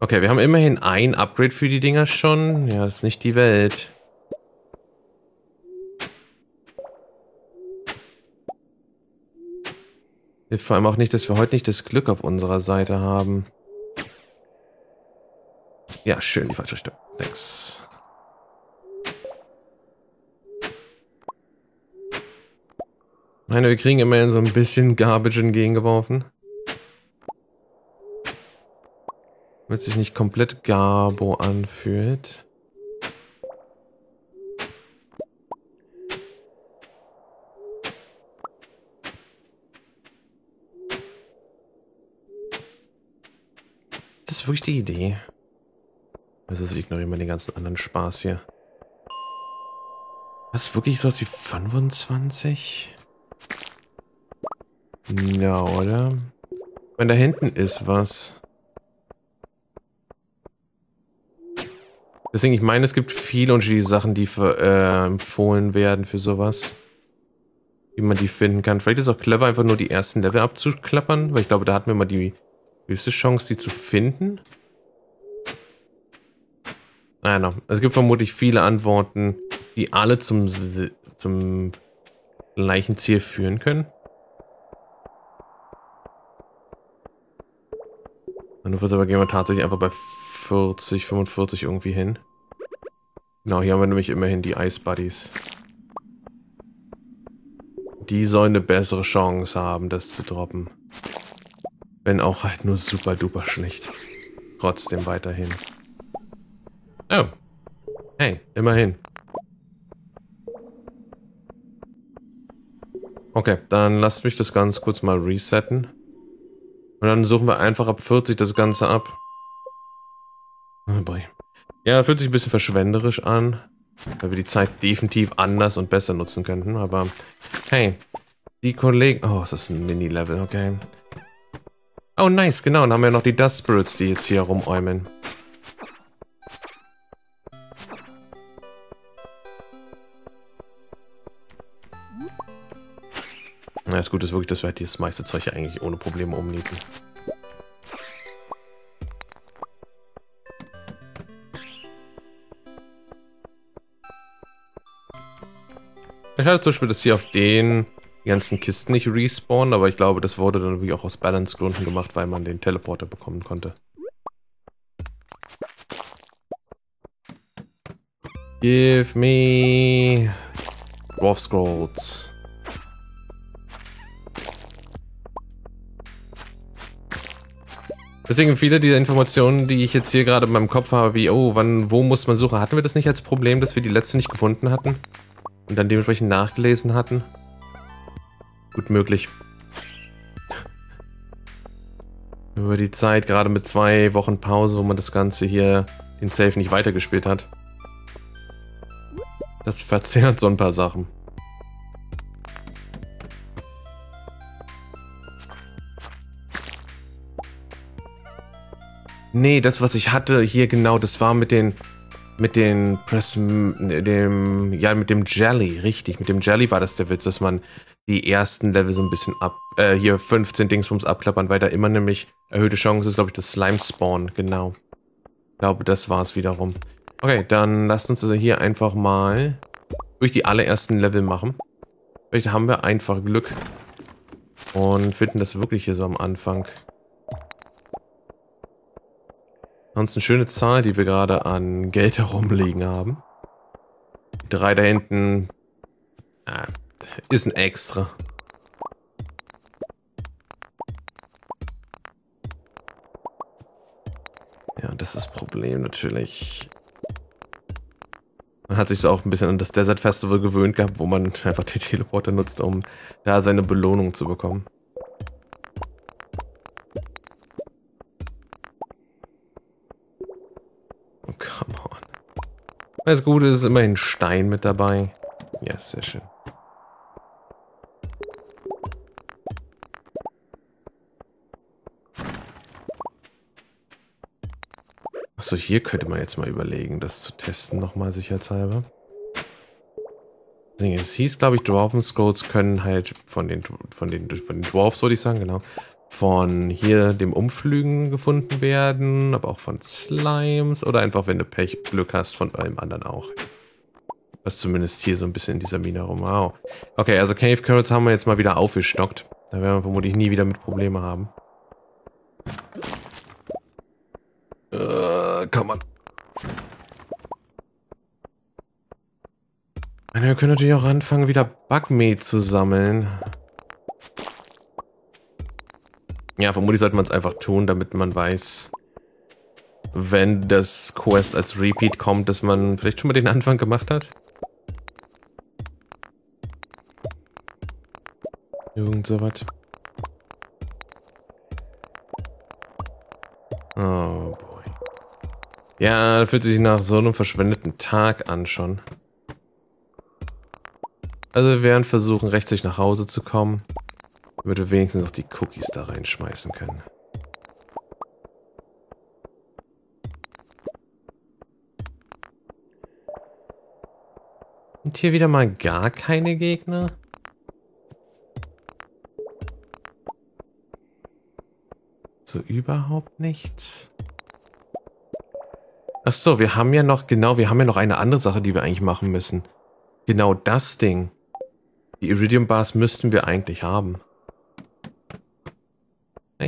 Okay, wir haben immerhin ein Upgrade für die Dinger schon. Ja, das ist nicht die Welt. Vor allem auch nicht, dass wir heute nicht das Glück auf unserer Seite haben. Ja, schön, die falsche Richtung. Thanks. Meine, wir kriegen immerhin so ein bisschen Garbage entgegengeworfen. Damit sich nicht komplett Garbo anfühlt. Das ist wirklich die Idee. Also ich ignoriere mal den ganzen anderen Spaß hier. Was ist wirklich sowas wie 25? Ja, oder? Wenn da hinten ist was. Deswegen, ich meine, es gibt viele unterschiedliche Sachen, die für, äh, empfohlen werden für sowas. Wie man die finden kann. Vielleicht ist es auch clever, einfach nur die ersten Level abzuklappern, weil ich glaube, da hatten wir mal die höchste Chance, die zu finden. Naja, es gibt vermutlich viele Antworten, die alle zum, zum gleichen Ziel führen können. Dann wird aber gehen wir tatsächlich einfach bei 40, 45 irgendwie hin. Genau, hier haben wir nämlich immerhin die Ice Buddies. Die sollen eine bessere Chance haben, das zu droppen. Wenn auch halt nur super duper schlecht. Trotzdem weiterhin. Hey, immerhin. Okay, dann lasst mich das ganz kurz mal resetten. Und dann suchen wir einfach ab 40 das Ganze ab. Oh boy. Ja, fühlt sich ein bisschen verschwenderisch an, weil wir die Zeit definitiv anders und besser nutzen könnten, aber hey, die Kollegen... Oh, es ist ein Mini-Level, okay. Oh, nice, genau, dann haben wir noch die Dust Spirits, die jetzt hier rumäumeln. Na, das Gute ist wirklich, dass wir halt dieses meiste Zeug eigentlich ohne Probleme umnieten. Schade zum Beispiel, dass hier auf den ganzen Kisten nicht respawnen, aber ich glaube, das wurde dann irgendwie auch aus Balance-Gründen gemacht, weil man den Teleporter bekommen konnte. Give me Dwarf Scrolls. Deswegen viele dieser Informationen, die ich jetzt hier gerade in meinem Kopf habe, wie, oh, wann, wo muss man suchen, hatten wir das nicht als Problem, dass wir die letzte nicht gefunden hatten? Und dann dementsprechend nachgelesen hatten? Gut möglich. Über die Zeit, gerade mit zwei Wochen Pause, wo man das Ganze hier in Safe nicht weitergespielt hat. Das verzerrt so ein paar Sachen. Nee, das, was ich hatte hier genau, das war mit den mit den Press, dem, ja, mit dem Jelly, richtig. Mit dem Jelly war das der Witz, dass man die ersten Level so ein bisschen ab, äh, hier 15 Dingsbums abklappern, weil da immer nämlich erhöhte Chance ist, glaube ich, das Slime Spawn, genau. Ich glaube, das war es wiederum. Okay, dann lasst uns also hier einfach mal durch die allerersten Level machen. Vielleicht haben wir einfach Glück und finden das wirklich hier so am Anfang. Sonst eine schöne Zahl, die wir gerade an Geld herumliegen haben. Die drei da hinten ah, ist ein Extra. Ja, das ist das Problem natürlich. Man hat sich so auch ein bisschen an das Desert Festival gewöhnt gehabt, wo man einfach die Teleporter nutzt, um da seine Belohnung zu bekommen. Das Gute ist immerhin Stein mit dabei. Ja, sehr schön. Achso, hier könnte man jetzt mal überlegen, das zu testen, nochmal sicherheitshalber. Es hieß, glaube ich, Dwarven Skulls können halt von den, von den, von den Dwarfs, würde ich sagen, genau, von hier dem Umflügen gefunden werden, aber auch von Slimes oder einfach, wenn du Pech Glück hast, von allem anderen auch. Was zumindest hier so ein bisschen in dieser Mine rum. Wow. Okay, also Cave Carrots haben wir jetzt mal wieder aufgestockt. Da werden wir vermutlich nie wieder mit Probleme haben. Äh, kann man. Wir können natürlich auch anfangen, wieder Bugmeat zu sammeln. Ja, vermutlich sollte man es einfach tun, damit man weiß, wenn das Quest als Repeat kommt, dass man vielleicht schon mal den Anfang gemacht hat. Irgend sowas. Oh boy. Ja, fühlt sich nach so einem verschwendeten Tag an schon. Also wir werden versuchen, rechtzeitig nach Hause zu kommen. Wir wenigstens noch die Cookies da reinschmeißen können. Und hier wieder mal gar keine Gegner? So überhaupt nichts. Ach so, wir haben ja noch, genau, wir haben ja noch eine andere Sache, die wir eigentlich machen müssen. Genau das Ding. Die Iridium Bars müssten wir eigentlich haben.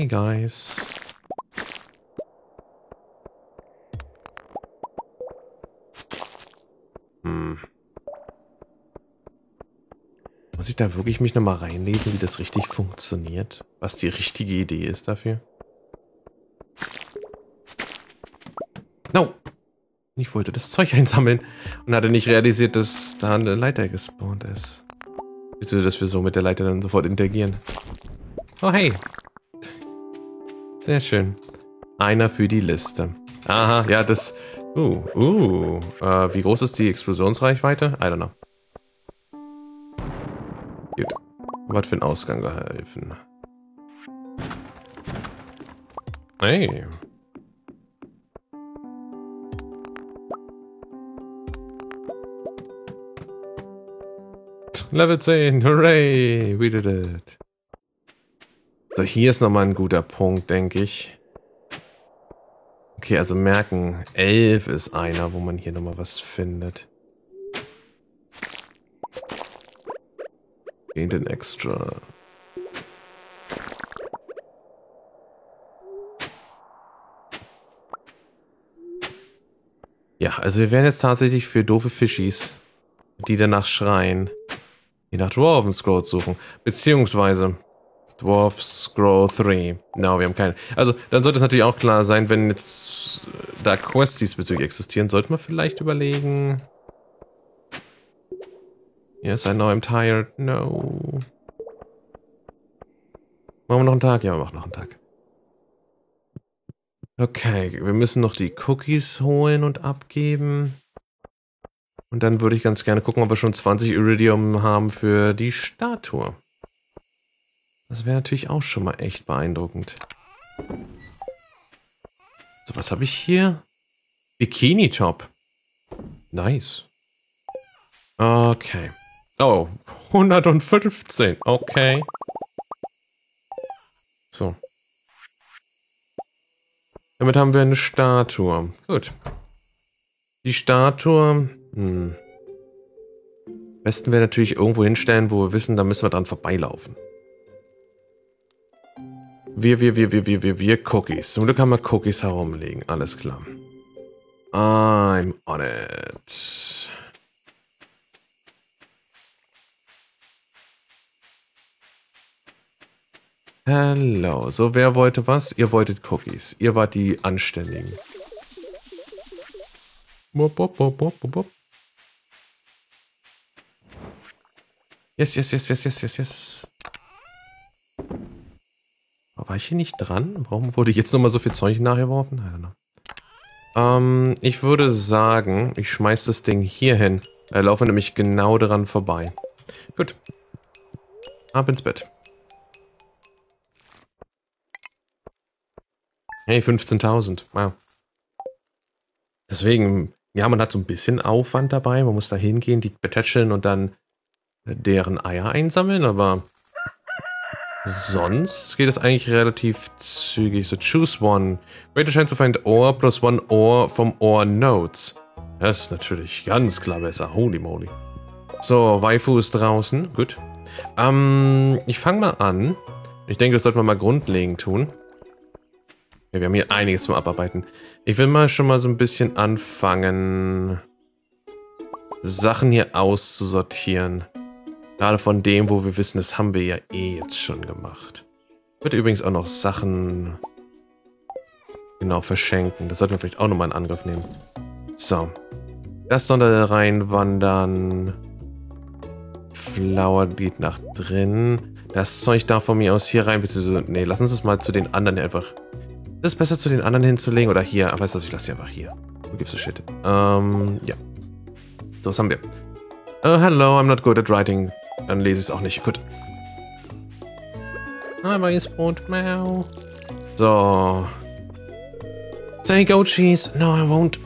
Hey guys. Hm. Muss ich da wirklich mich nochmal reinlesen, wie das richtig funktioniert? Was die richtige Idee ist dafür? No! Ich wollte das Zeug einsammeln und hatte nicht realisiert, dass da eine Leiter gespawnt ist. Bitte, dass wir so mit der Leiter dann sofort interagieren. Oh hey, sehr schön. Einer für die Liste. Aha, ja, das... Uh, uh. Äh, wie groß ist die Explosionsreichweite? I don't know. Gut. Was für ein Ausgang geholfen. Hey. Level 10, hooray, we did it. So, hier ist nochmal ein guter Punkt, denke ich. Okay, also merken, 11 ist einer, wo man hier nochmal was findet. Gained an extra. Ja, also wir werden jetzt tatsächlich für doofe Fischis, die danach schreien, die nach Dwarven Scrolls suchen. Beziehungsweise, Dwarf Scroll 3. No, wir haben keine. Also, dann sollte es natürlich auch klar sein, wenn jetzt äh, da Quests diesbezüglich existieren, sollte man vielleicht überlegen. Yes, I know I'm tired. No. Machen wir noch einen Tag? Ja, wir machen noch einen Tag. Okay, wir müssen noch die Cookies holen und abgeben. Und dann würde ich ganz gerne gucken, ob wir schon 20 Iridium haben für die Statue. Das wäre natürlich auch schon mal echt beeindruckend. So, was habe ich hier? Bikini-Top. Nice. Okay. Oh, 115. Okay. So. Damit haben wir eine Statue. Gut. Die Statue... Hm. besten wäre natürlich irgendwo hinstellen, wo wir wissen, da müssen wir dran vorbeilaufen. Wir, wir, wir, wir, wir, wir, wir, Cookies. Zum Glück haben wir Cookies herumliegen. Alles klar. I'm on it. Hallo. So, wer wollte was? Ihr wolltet Cookies. Ihr wart die Anständigen. Wop, wop, wop, wop, wop. Yes, yes, yes, yes, yes, yes, yes. War ich hier nicht dran? Warum wurde jetzt nochmal so viel Zeug nachgeworfen? Ähm, ich würde sagen, ich schmeiß das Ding hier hin. Da laufen nämlich genau dran vorbei. Gut. Ab ins Bett. Hey, 15.000. Wow. Deswegen, ja, man hat so ein bisschen Aufwand dabei. Man muss da hingehen, die betätscheln und dann deren Eier einsammeln, aber sonst geht es eigentlich relativ zügig. So, choose one. Greater chance to find ore plus one ore from ore nodes. Das ist natürlich ganz klar besser. Holy moly. So, Waifu ist draußen. Gut. Ähm, ich fange mal an. Ich denke, das sollten wir mal grundlegend tun. Ja, wir haben hier einiges zum Abarbeiten. Ich will mal schon mal so ein bisschen anfangen, Sachen hier auszusortieren. Gerade von dem, wo wir wissen, das haben wir ja eh jetzt schon gemacht. Würde übrigens auch noch Sachen genau verschenken. Das sollten wir vielleicht auch nochmal in Angriff nehmen. So. Das soll da reinwandern. Flower geht nach drin. Das Zeug da von mir aus hier rein. Ne, lass uns das mal zu den anderen einfach. Das ist besser zu den anderen hinzulegen. Oder hier. Weißt du was, ich lasse sie einfach hier. Who gives a shit? Ähm, ja. So, was haben wir? Oh, hello, I'm not good at writing. Dann lese ich es auch nicht. Gut. Ihr spawnt. Mau. So. Say go cheese. No, I won't.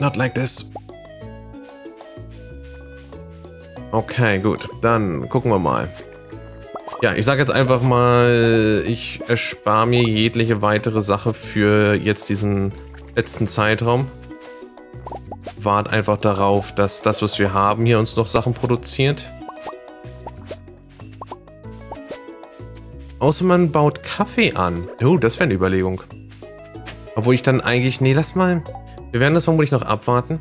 Not like this. Okay, gut. Dann gucken wir mal. Ja, ich sage jetzt einfach mal, ich erspare mir jegliche weitere Sache für jetzt diesen letzten Zeitraum. Wart einfach darauf, dass das, was wir haben, hier uns noch Sachen produziert. Außer man baut Kaffee an. Oh, das wäre eine Überlegung. Obwohl ich dann eigentlich... Nee, lass mal... Wir werden das vermutlich noch abwarten.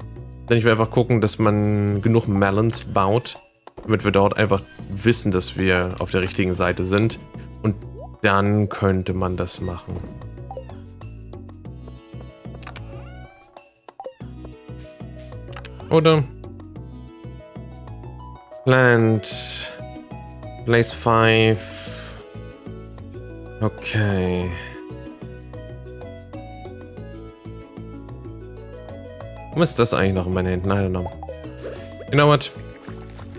Denn ich will einfach gucken, dass man genug Melons baut, damit wir dort einfach wissen, dass wir auf der richtigen Seite sind. Und dann könnte man das machen. Oder? Plant. Place 5. Okay. Warum ist das eigentlich noch in meinen Händen? I don't know. You know what?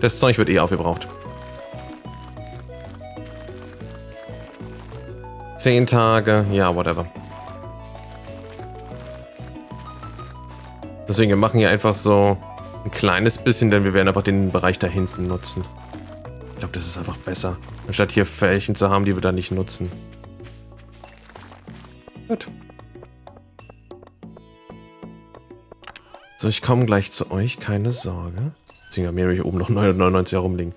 Das Zeug wird eh aufgebraucht. Zehn Tage, ja, whatever. Deswegen, wir machen hier einfach so ein kleines bisschen, denn wir werden einfach den Bereich da hinten nutzen. Ich glaube, das ist einfach besser, anstatt hier Flächen zu haben, die wir da nicht nutzen. Gut. So, ich komme gleich zu euch, keine Sorge. Deswegen haben wir hier oben noch 999 herumliegen.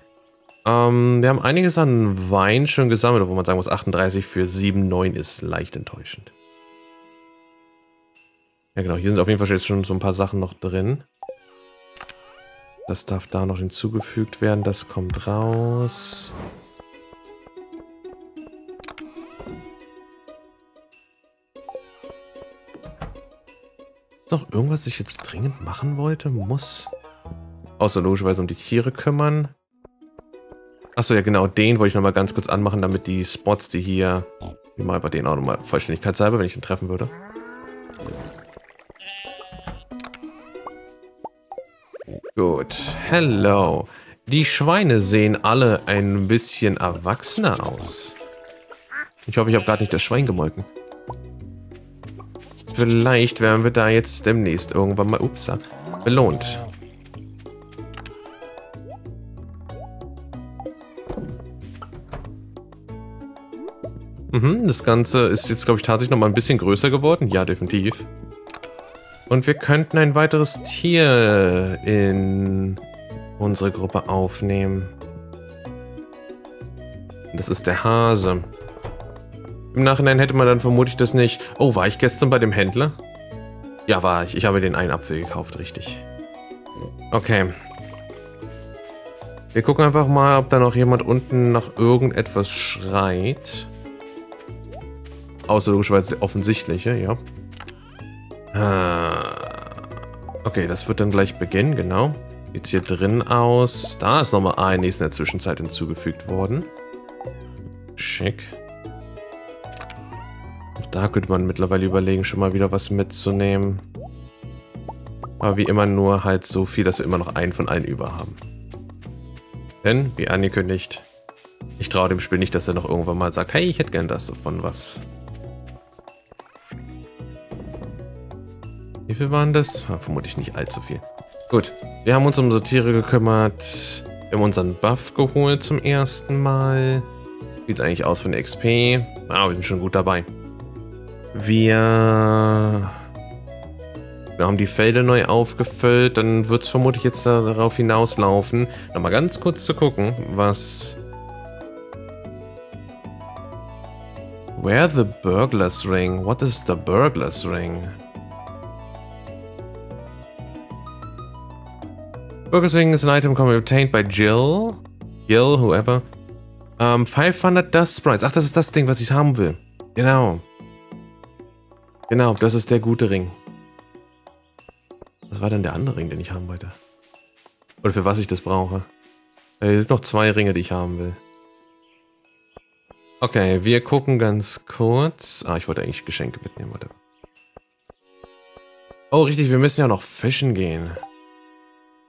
Ähm, wir haben einiges an Wein schon gesammelt, wo man sagen muss, 38 für 7,9 ist leicht enttäuschend. Ja genau, hier sind auf jeden Fall jetzt schon so ein paar Sachen noch drin. Das darf da noch hinzugefügt werden, das kommt raus. noch irgendwas, ich jetzt dringend machen wollte? Muss. Außer logischerweise um die Tiere kümmern. Achso, ja genau, den wollte ich nochmal ganz kurz anmachen, damit die Spots, die hier... Ich mache einfach den auch nochmal vollständigkeitshalber, wenn ich ihn treffen würde. Gut, hello. Die Schweine sehen alle ein bisschen erwachsener aus. Ich hoffe, ich habe gerade nicht das Schwein gemolken. Vielleicht werden wir da jetzt demnächst irgendwann mal, ups, belohnt. Mhm, das Ganze ist jetzt, glaube ich, tatsächlich noch mal ein bisschen größer geworden. Ja, definitiv. Und wir könnten ein weiteres Tier in unsere Gruppe aufnehmen. Das ist der Hase. Im Nachhinein hätte man dann vermutlich das nicht... Oh, war ich gestern bei dem Händler? Ja, war ich. Ich habe den einen Apfel gekauft, richtig. Okay. Wir gucken einfach mal, ob da noch jemand unten nach irgendetwas schreit. Außer logischerweise offensichtliche, ja. Ah. Okay, das wird dann gleich beginnen, genau. Sieht hier drin aus. Da ist nochmal einiges in der Zwischenzeit hinzugefügt worden. Schick. Da könnte man mittlerweile überlegen, schon mal wieder was mitzunehmen. Aber wie immer nur halt so viel, dass wir immer noch einen von allen über haben. Denn, wie angekündigt, ich traue dem Spiel nicht, dass er noch irgendwann mal sagt, hey, ich hätte gern das von was. Wie viel waren das? Ja, vermutlich nicht allzu viel. Gut, wir haben uns um Tiere gekümmert. Wir haben unseren Buff geholt zum ersten Mal. Sieht eigentlich aus von XP. Ah, wir sind schon gut dabei. Wir, wir haben die Felder neu aufgefüllt. Dann wird es vermutlich jetzt darauf hinauslaufen, nochmal ganz kurz zu gucken, was... Where the Burglar's Ring? What is the Burglar's Ring? Burglar's Ring is an item can be obtained by Jill. Jill, whoever. Um, 500 Dust Sprites. Ach, das ist das Ding, was ich haben will. Genau. Genau, das ist der gute Ring. Was war denn der andere Ring, den ich haben wollte? Oder für was ich das brauche? Es sind noch zwei Ringe, die ich haben will. Okay, wir gucken ganz kurz. Ah, ich wollte eigentlich Geschenke mitnehmen, warte. Oh, richtig, wir müssen ja noch fischen gehen.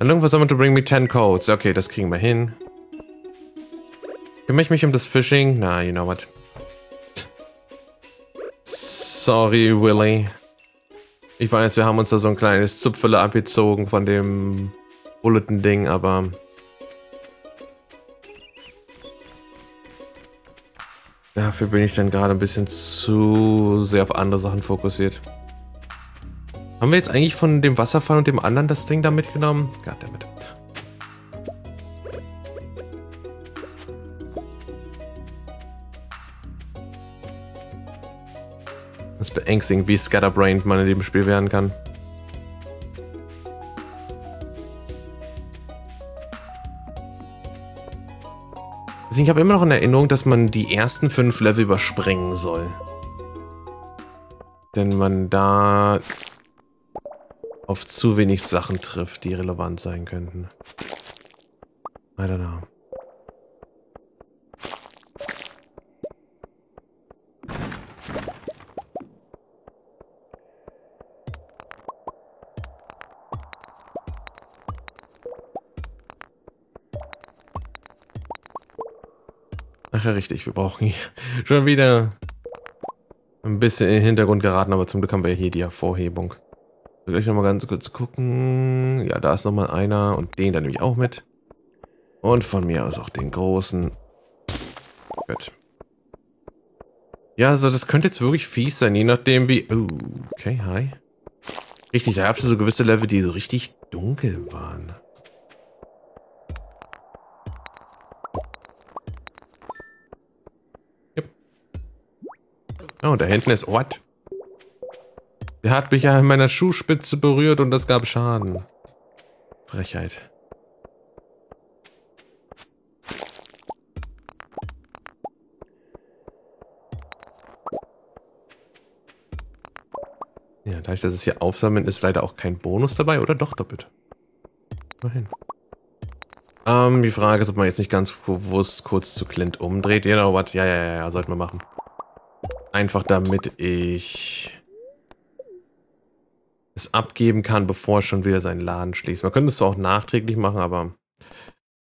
Looking for someone to bring me 10 codes. Okay, das kriegen wir hin. Kümmere ich mich um das Fishing? Na, you know what. Sorry, Willy. Ich weiß, wir haben uns da so ein kleines Zupfele abgezogen von dem Bulletin-Ding, aber... Dafür bin ich dann gerade ein bisschen zu sehr auf andere Sachen fokussiert. Haben wir jetzt eigentlich von dem Wasserfall und dem anderen das Ding da mitgenommen? Goddammit. Das ist beängstigend, wie scatterbrained man in dem Spiel werden kann. ich habe immer noch in Erinnerung, dass man die ersten fünf Level überspringen soll. Denn man da auf zu wenig Sachen trifft, die relevant sein könnten. I don't know. Ach ja, richtig, wir brauchen hier schon wieder ein bisschen in den Hintergrund geraten, aber zum Glück haben wir hier die Hervorhebung. Gleich nochmal ganz kurz gucken. Ja, da ist nochmal einer und den dann nehme ich auch mit. Und von mir aus auch den großen. Gut. Ja, also das könnte jetzt wirklich fies sein, je nachdem wie... Oh, okay, hi. Richtig, da gab es so gewisse Level, die so richtig dunkel waren. Oh, da hinten ist Ort. Der hat mich ja in meiner Schuhspitze berührt und das gab Schaden. Frechheit. Ja, dadurch, dass es hier aufsammeln, ist leider auch kein Bonus dabei, oder doch doppelt? Immerhin. Ähm, die Frage ist, ob man jetzt nicht ganz bewusst kurz zu Clint umdreht. Know what? Ja, ja, ja, ja, sollten wir machen. Einfach damit ich es abgeben kann, bevor er schon wieder seinen Laden schließt. Man könnte es auch nachträglich machen, aber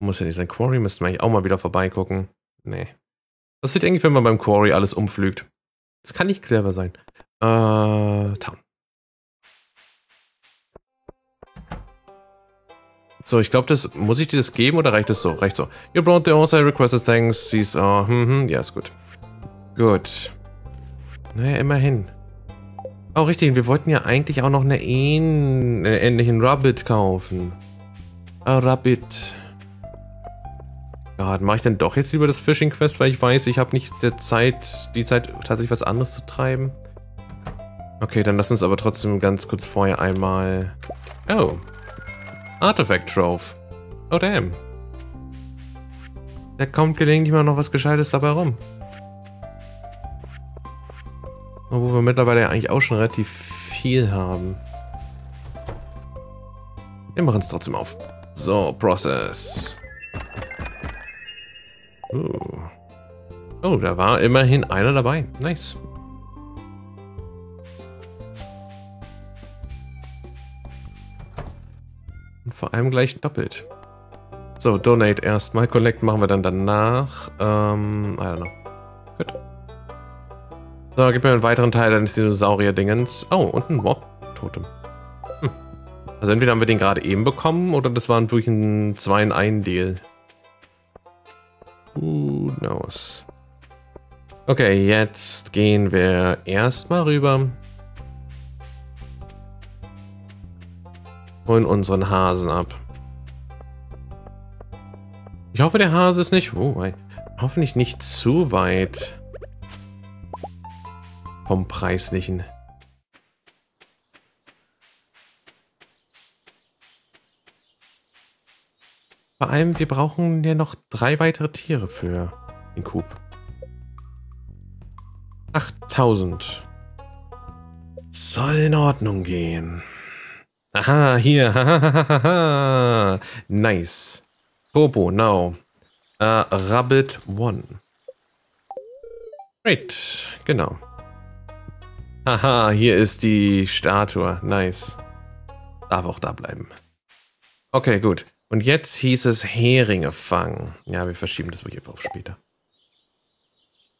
muss ja nicht sein. Quarry müsste man eigentlich auch mal wieder vorbeigucken. Nee. Was wird eigentlich, wenn man beim Quarry alles umflügt? Das kann nicht clever sein. Äh, Town. So, ich glaube, das muss ich dir das geben oder reicht das so? Reicht so. You brought the also requested thanks. She's, uh, hm, hm, ja, ist gut. Gut. Naja, immerhin. Oh, richtig. Wir wollten ja eigentlich auch noch eine ähn äh, ähnlichen Rabbit kaufen. Ah, Rabbit. Ja, mache ich dann doch jetzt lieber das Fishing Quest, weil ich weiß, ich habe nicht der Zeit, die Zeit, tatsächlich was anderes zu treiben. Okay, dann lass uns aber trotzdem ganz kurz vorher einmal... Oh. Artifact Trove. Oh, damn. Da kommt gelegentlich mal noch was Gescheites dabei rum. Wo wir mittlerweile eigentlich auch schon relativ viel haben. Wir machen es trotzdem auf. So, Process. Uh. Oh, da war immerhin einer dabei. Nice. Und vor allem gleich doppelt. So, Donate erstmal. Collect machen wir dann danach. Ähm, I don't know. Gut. So, gib mir einen weiteren Teil deines Dinosaurier-Dingens. Oh, und ein Mob-Totem. Hm. Also entweder haben wir den gerade eben bekommen oder das war durch ein 2 in 1 Deal. Who knows? Okay, jetzt gehen wir erstmal rüber. Holen unseren Hasen ab. Ich hoffe, der Hase ist nicht... Oh, hoffentlich nicht zu weit vom Preislichen. Vor allem, wir brauchen ja noch drei weitere Tiere für den Coop. 8000. Soll in Ordnung gehen. Aha, hier. nice. Popo, now. Uh, Rabbit One. Great, genau. Haha, hier ist die Statue. Nice. Darf auch da bleiben. Okay, gut. Und jetzt hieß es Heringe fangen. Ja, wir verschieben das wirklich auf später.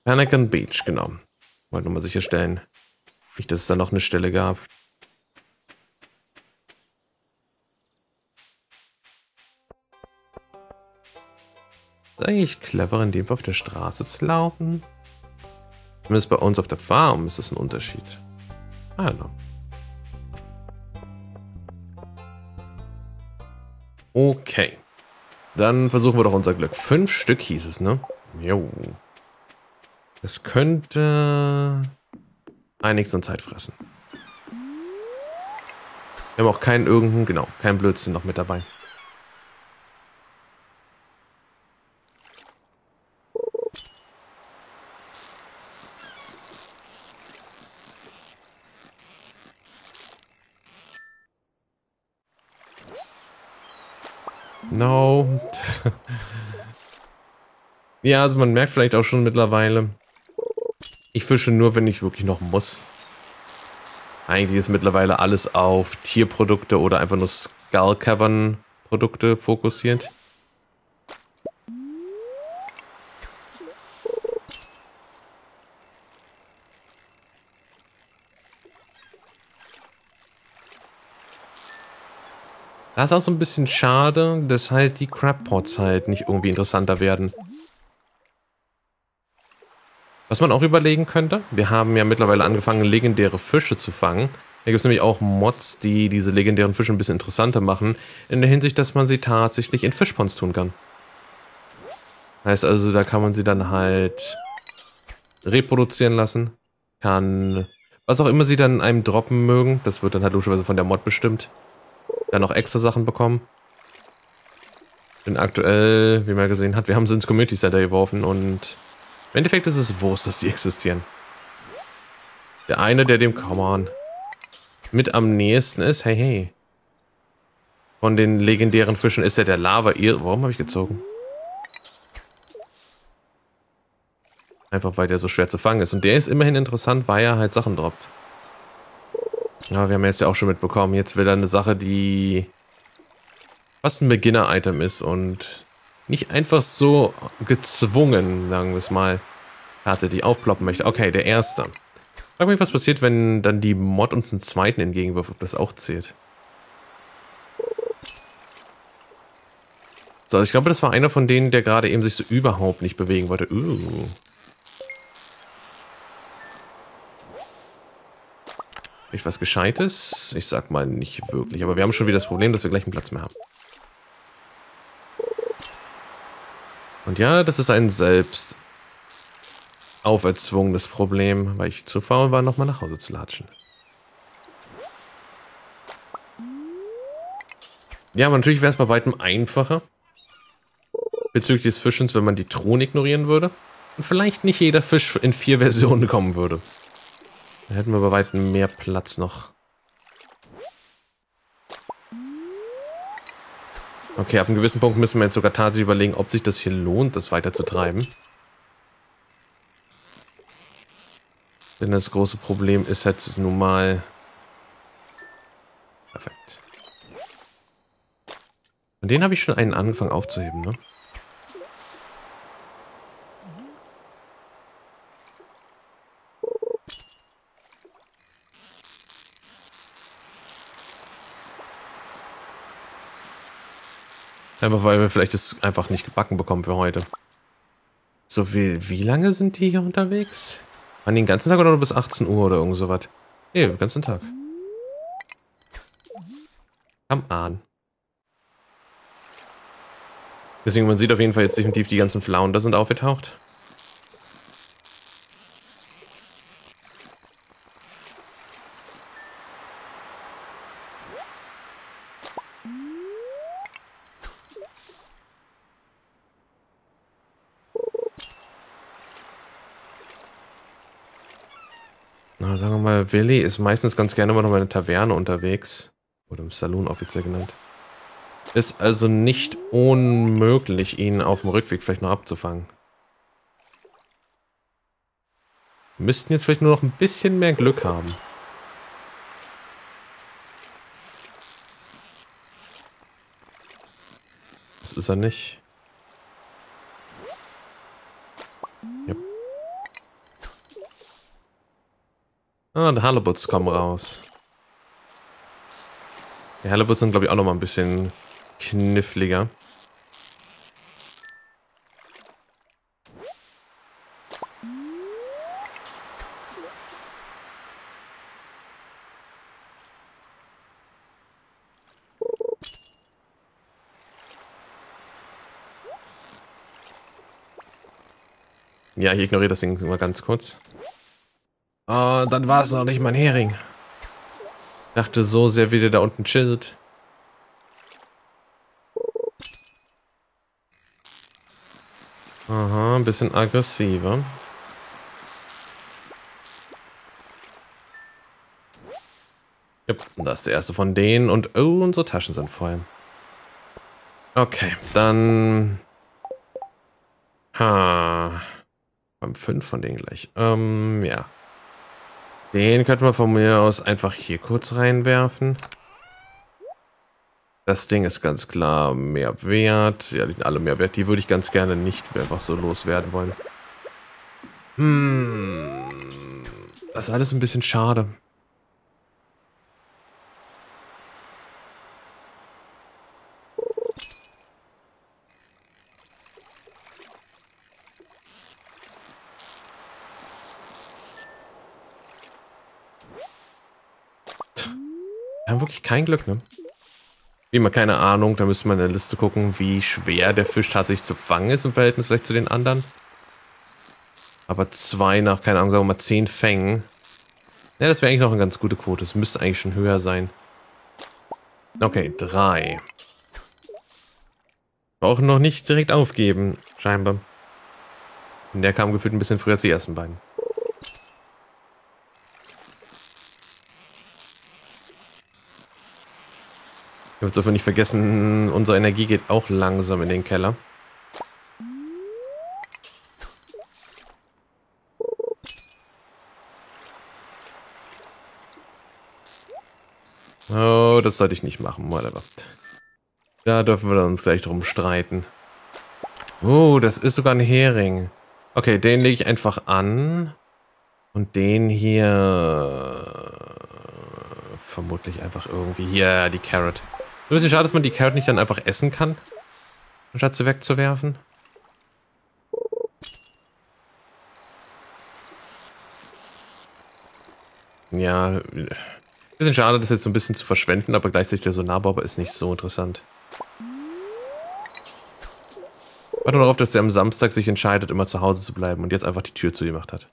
Panagon Beach, genau. Wollte nur mal sicherstellen. Nicht, dass es da noch eine Stelle gab. Ist eigentlich clever, in dem Fall auf der Straße zu laufen? Zumindest bei uns auf der Farm ist das ein Unterschied. Don't know. Okay. Dann versuchen wir doch unser Glück. Fünf Stück hieß es, ne? Jo. Das könnte einiges an Zeit fressen. Wir haben auch keinen irgendeinen, genau, keinen Blödsinn noch mit dabei. No. ja, also man merkt vielleicht auch schon mittlerweile, ich fische nur, wenn ich wirklich noch muss. Eigentlich ist mittlerweile alles auf Tierprodukte oder einfach nur Skull Cavern Produkte fokussiert. Das ist auch so ein bisschen schade, dass halt die Crabpots halt nicht irgendwie interessanter werden. Was man auch überlegen könnte, wir haben ja mittlerweile angefangen, legendäre Fische zu fangen. Da gibt es nämlich auch Mods, die diese legendären Fische ein bisschen interessanter machen, in der Hinsicht, dass man sie tatsächlich in Fischponds tun kann. Heißt also, da kann man sie dann halt reproduzieren lassen, kann was auch immer sie dann einem droppen mögen, das wird dann halt logischerweise von der Mod bestimmt dann noch extra Sachen bekommen. Denn aktuell, wie man gesehen hat, wir haben sie ins Community Center geworfen und im Endeffekt ist es Wurst, dass die existieren. Der eine, der dem, come on, mit am nächsten ist, hey, hey. Von den legendären Fischen ist ja der Lava -Ir Warum habe ich gezogen? Einfach weil der so schwer zu fangen ist. Und der ist immerhin interessant, weil er halt Sachen droppt. Ja, wir haben jetzt ja auch schon mitbekommen, jetzt will er eine Sache, die fast ein Beginner-Item ist und nicht einfach so gezwungen, sagen wir es mal, tatsächlich aufploppen möchte. Okay, der erste. Frag mich, was passiert, wenn dann die Mod uns einen zweiten entgegenwirft, ob das auch zählt. So, ich glaube, das war einer von denen, der gerade eben sich so überhaupt nicht bewegen wollte. Uh. Ich was Gescheites? Ich sag mal nicht wirklich. Aber wir haben schon wieder das Problem, dass wir gleich einen Platz mehr haben. Und ja, das ist ein selbst auferzwungenes Problem, weil ich zu faul war, nochmal nach Hause zu latschen. Ja, aber natürlich wäre es bei weitem einfacher bezüglich des Fischens, wenn man die Thron ignorieren würde und vielleicht nicht jeder Fisch in vier Versionen kommen würde. Da hätten wir bei weitem mehr Platz noch. Okay, ab einem gewissen Punkt müssen wir jetzt sogar tatsächlich überlegen, ob sich das hier lohnt, das weiter zu treiben. Denn das große Problem ist halt nun mal... Perfekt. Und den habe ich schon einen angefangen aufzuheben, ne? Einfach weil wir vielleicht das einfach nicht gebacken bekommen für heute. So, wie, wie lange sind die hier unterwegs? An den ganzen Tag oder nur bis 18 Uhr oder irgend sowas? Nee, den ganzen Tag. Come on. Deswegen, man sieht auf jeden Fall jetzt definitiv die ganzen Flauen, sind aufgetaucht. Sagen wir mal, Willi ist meistens ganz gerne immer noch in der Taverne unterwegs. Oder im Saloon offiziell genannt. Ist also nicht unmöglich, ihn auf dem Rückweg vielleicht noch abzufangen. Müssten jetzt vielleicht nur noch ein bisschen mehr Glück haben. Das ist er nicht. Ah, die Halibuts kommen raus. Die Halibuts sind, glaube ich, auch noch mal ein bisschen kniffliger. Ja, ich ignoriere das Ding mal ganz kurz. Oh, dann war es noch nicht mein Hering. Dachte so sehr, wie der da unten chillt. Aha, ein bisschen aggressiver. Yep, das ist der erste von denen und oh, unsere Taschen sind voll. Okay, dann... Ha. Beim fünf von denen gleich. Ähm, ja. Den könnte man von mir aus einfach hier kurz reinwerfen. Das Ding ist ganz klar mehr wert. Ja, die sind alle mehr wert. Die würde ich ganz gerne nicht einfach so loswerden wollen. Hm. Das ist alles ein bisschen schade. Kein Glück, ne? Wie immer, keine Ahnung, da müsste man in der Liste gucken, wie schwer der Fisch tatsächlich zu fangen ist im Verhältnis vielleicht zu den anderen. Aber zwei nach, keine Ahnung, sagen wir mal zehn Fängen. Ja, das wäre eigentlich noch eine ganz gute Quote. Das müsste eigentlich schon höher sein. Okay, drei. Brauchen noch nicht direkt aufgeben, scheinbar. Und der kam gefühlt ein bisschen früher als die ersten beiden. Wir dürfen nicht vergessen, unsere Energie geht auch langsam in den Keller. Oh, das sollte ich nicht machen, whatever. Da dürfen wir uns gleich drum streiten. Oh, das ist sogar ein Hering. Okay, den lege ich einfach an. Und den hier... Vermutlich einfach irgendwie... Hier, die Carrot. Ein bisschen schade, dass man die Carrot nicht dann einfach essen kann, anstatt sie wegzuwerfen. Ja, bisschen schade, das jetzt so ein bisschen zu verschwenden, aber gleichzeitig der Sonarbauber ist nicht so interessant. Warte nur darauf, dass er am Samstag sich entscheidet, immer zu Hause zu bleiben und jetzt einfach die Tür zugemacht hat.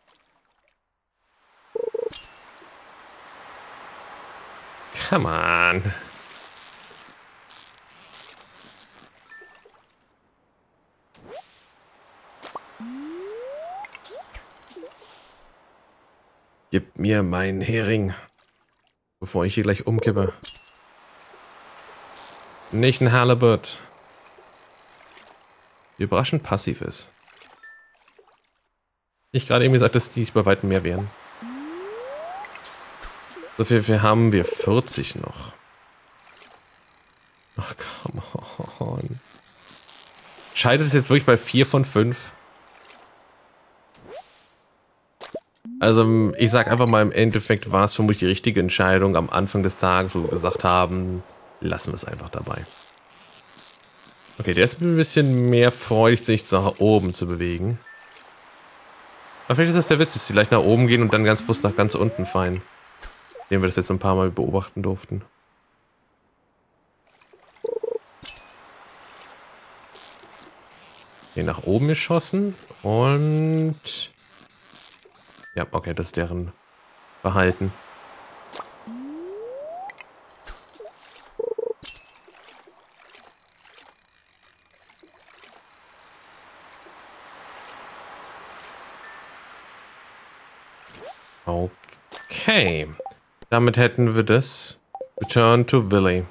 Come on. Gib mir meinen Hering, bevor ich hier gleich umkippe. Nicht ein Halibut. Die überraschend passiv ist. Ich gerade eben gesagt, dass die bei weitem mehr wären. So viel, viel haben wir 40 noch. Ach, come on. Scheidet es jetzt wirklich bei 4 von 5? Also ich sag einfach mal, im Endeffekt war es vermutlich die richtige Entscheidung am Anfang des Tages, wo wir gesagt haben, lassen wir es einfach dabei. Okay, der ist ein bisschen mehr freudig, sich nach oben zu bewegen. Aber vielleicht ist das der Witz, dass sie leicht nach oben gehen und dann ganz bloß nach ganz unten fallen. Den wir das jetzt ein paar Mal beobachten durften. Hier nach oben geschossen und... Ja, okay, das ist deren Verhalten. Okay. Damit hätten wir das. Return to Willy.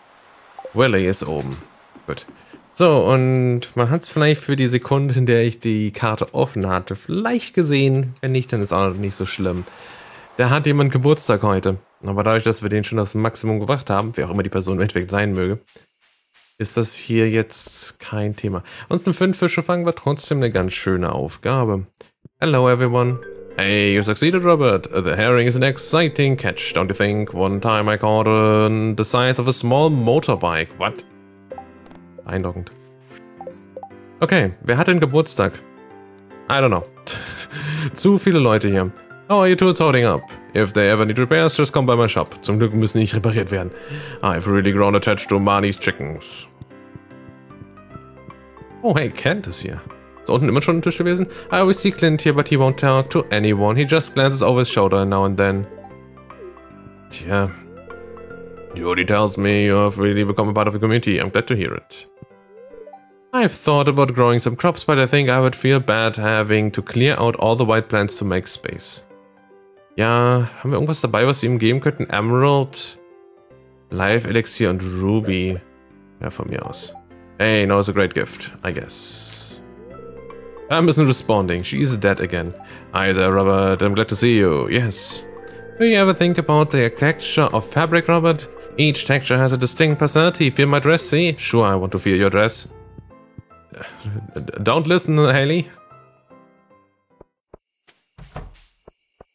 Willy ist oben. Gut. So, und man hat es vielleicht für die Sekunde, in der ich die Karte offen hatte, vielleicht gesehen. Wenn nicht, dann ist auch nicht so schlimm. Da hat jemand Geburtstag heute. Aber dadurch, dass wir den schon das Maximum gebracht haben, wer auch immer die Person Endeffekt sein möge, ist das hier jetzt kein Thema. Uns eine fünf Fische fangen war trotzdem eine ganz schöne Aufgabe. Hello everyone. Hey, you succeeded, Robert. The herring is an exciting catch, don't you think? One time I caught one the size of a small motorbike. What? Beeindruckend. Okay, wer hat denn Geburtstag? I don't know. Zu viele Leute hier. How are you two holding up? If they ever need repairs, just come by my shop. Zum Glück müssen nicht repariert werden. I've really grown attached to Marnie's chickens. Oh, hey, Kent ist hier. Ist unten immer schon ein Tisch gewesen? I always see Clint here, but he won't talk to anyone. He just glances over his shoulder now and then. Tja. Jody tells me you have really become a part of the community. I'm glad to hear it. I've thought about growing some crops, but I think I would feel bad having to clear out all the white plants to make space. Ja, haben wir irgendwas dabei, was wir ihm geben könnten? Emerald, Live Elixir und Ruby. Ja, von mir aus. Hey, no, it's a great gift, I guess. I'm isn't responding. She's dead again. Hi there, Robert. I'm glad to see you. Yes. Do you ever think about the texture of fabric, Robert? Each texture has a distinct personality. Feel my dress, see? Sure, I want to feel your dress. Don't listen, Haley.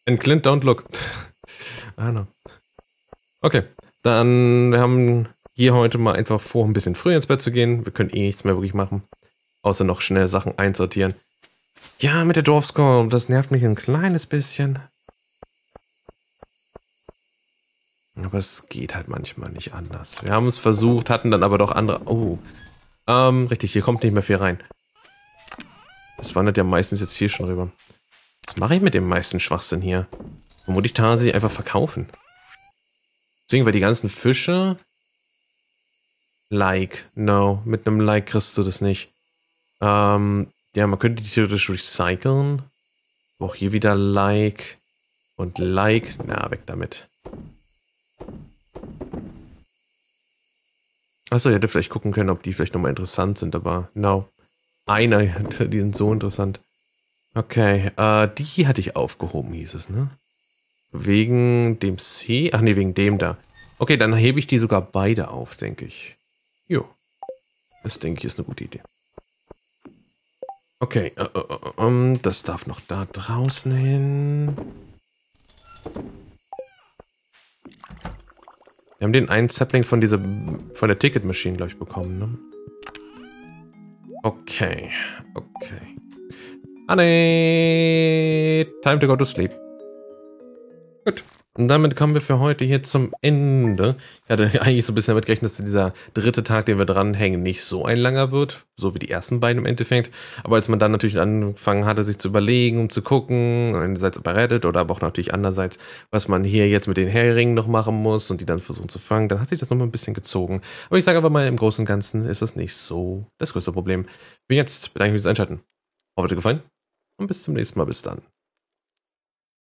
And Clint, don't look. I don't know. Okay, dann wir haben hier heute mal einfach vor, ein bisschen früher ins Bett zu gehen. Wir können eh nichts mehr wirklich machen, außer noch schnell Sachen einsortieren. Ja, mit der Dorfscore, das nervt mich ein kleines bisschen. Aber es geht halt manchmal nicht anders. Wir haben es versucht, hatten dann aber doch andere... Oh, ähm, richtig, hier kommt nicht mehr viel rein. Das wandert ja meistens jetzt hier schon rüber. Was mache ich mit dem meisten Schwachsinn hier? Vermutlich tatsächlich einfach verkaufen. Deswegen, weil die ganzen Fische... Like, no. Mit einem Like kriegst du das nicht. Ähm, ja, man könnte die theoretisch recyceln. Auch hier wieder Like. Und Like. Na, weg damit. Achso, ich hätte vielleicht gucken können, ob die vielleicht nochmal interessant sind, aber no. Einer, die sind so interessant. Okay, äh, die hatte ich aufgehoben, hieß es, ne? Wegen dem C? Ach nee, wegen dem da. Okay, dann hebe ich die sogar beide auf, denke ich. Jo. Das denke ich ist eine gute Idee. Okay, äh, äh, äh, ähm, das darf noch da draußen hin. Wir haben den einen Sapling von dieser, von der Ticket-Maschine, glaube ich, bekommen, ne? Okay, okay. Honey, time to go to sleep. Gut. Und damit kommen wir für heute hier zum Ende. Ich hatte eigentlich so ein bisschen damit gerechnet, dass dieser dritte Tag, den wir dranhängen, nicht so ein langer wird. So wie die ersten beiden im Endeffekt. Aber als man dann natürlich angefangen hatte, sich zu überlegen, um zu gucken, einerseits bei Reddit oder aber auch natürlich andererseits, was man hier jetzt mit den Heringen noch machen muss und die dann versuchen zu fangen, dann hat sich das nochmal ein bisschen gezogen. Aber ich sage aber mal, im Großen und Ganzen ist das nicht so das größte Problem. Wie jetzt bedanke ich mich fürs Einschalten. Hoffe, es hat gefallen und bis zum nächsten Mal. Bis dann.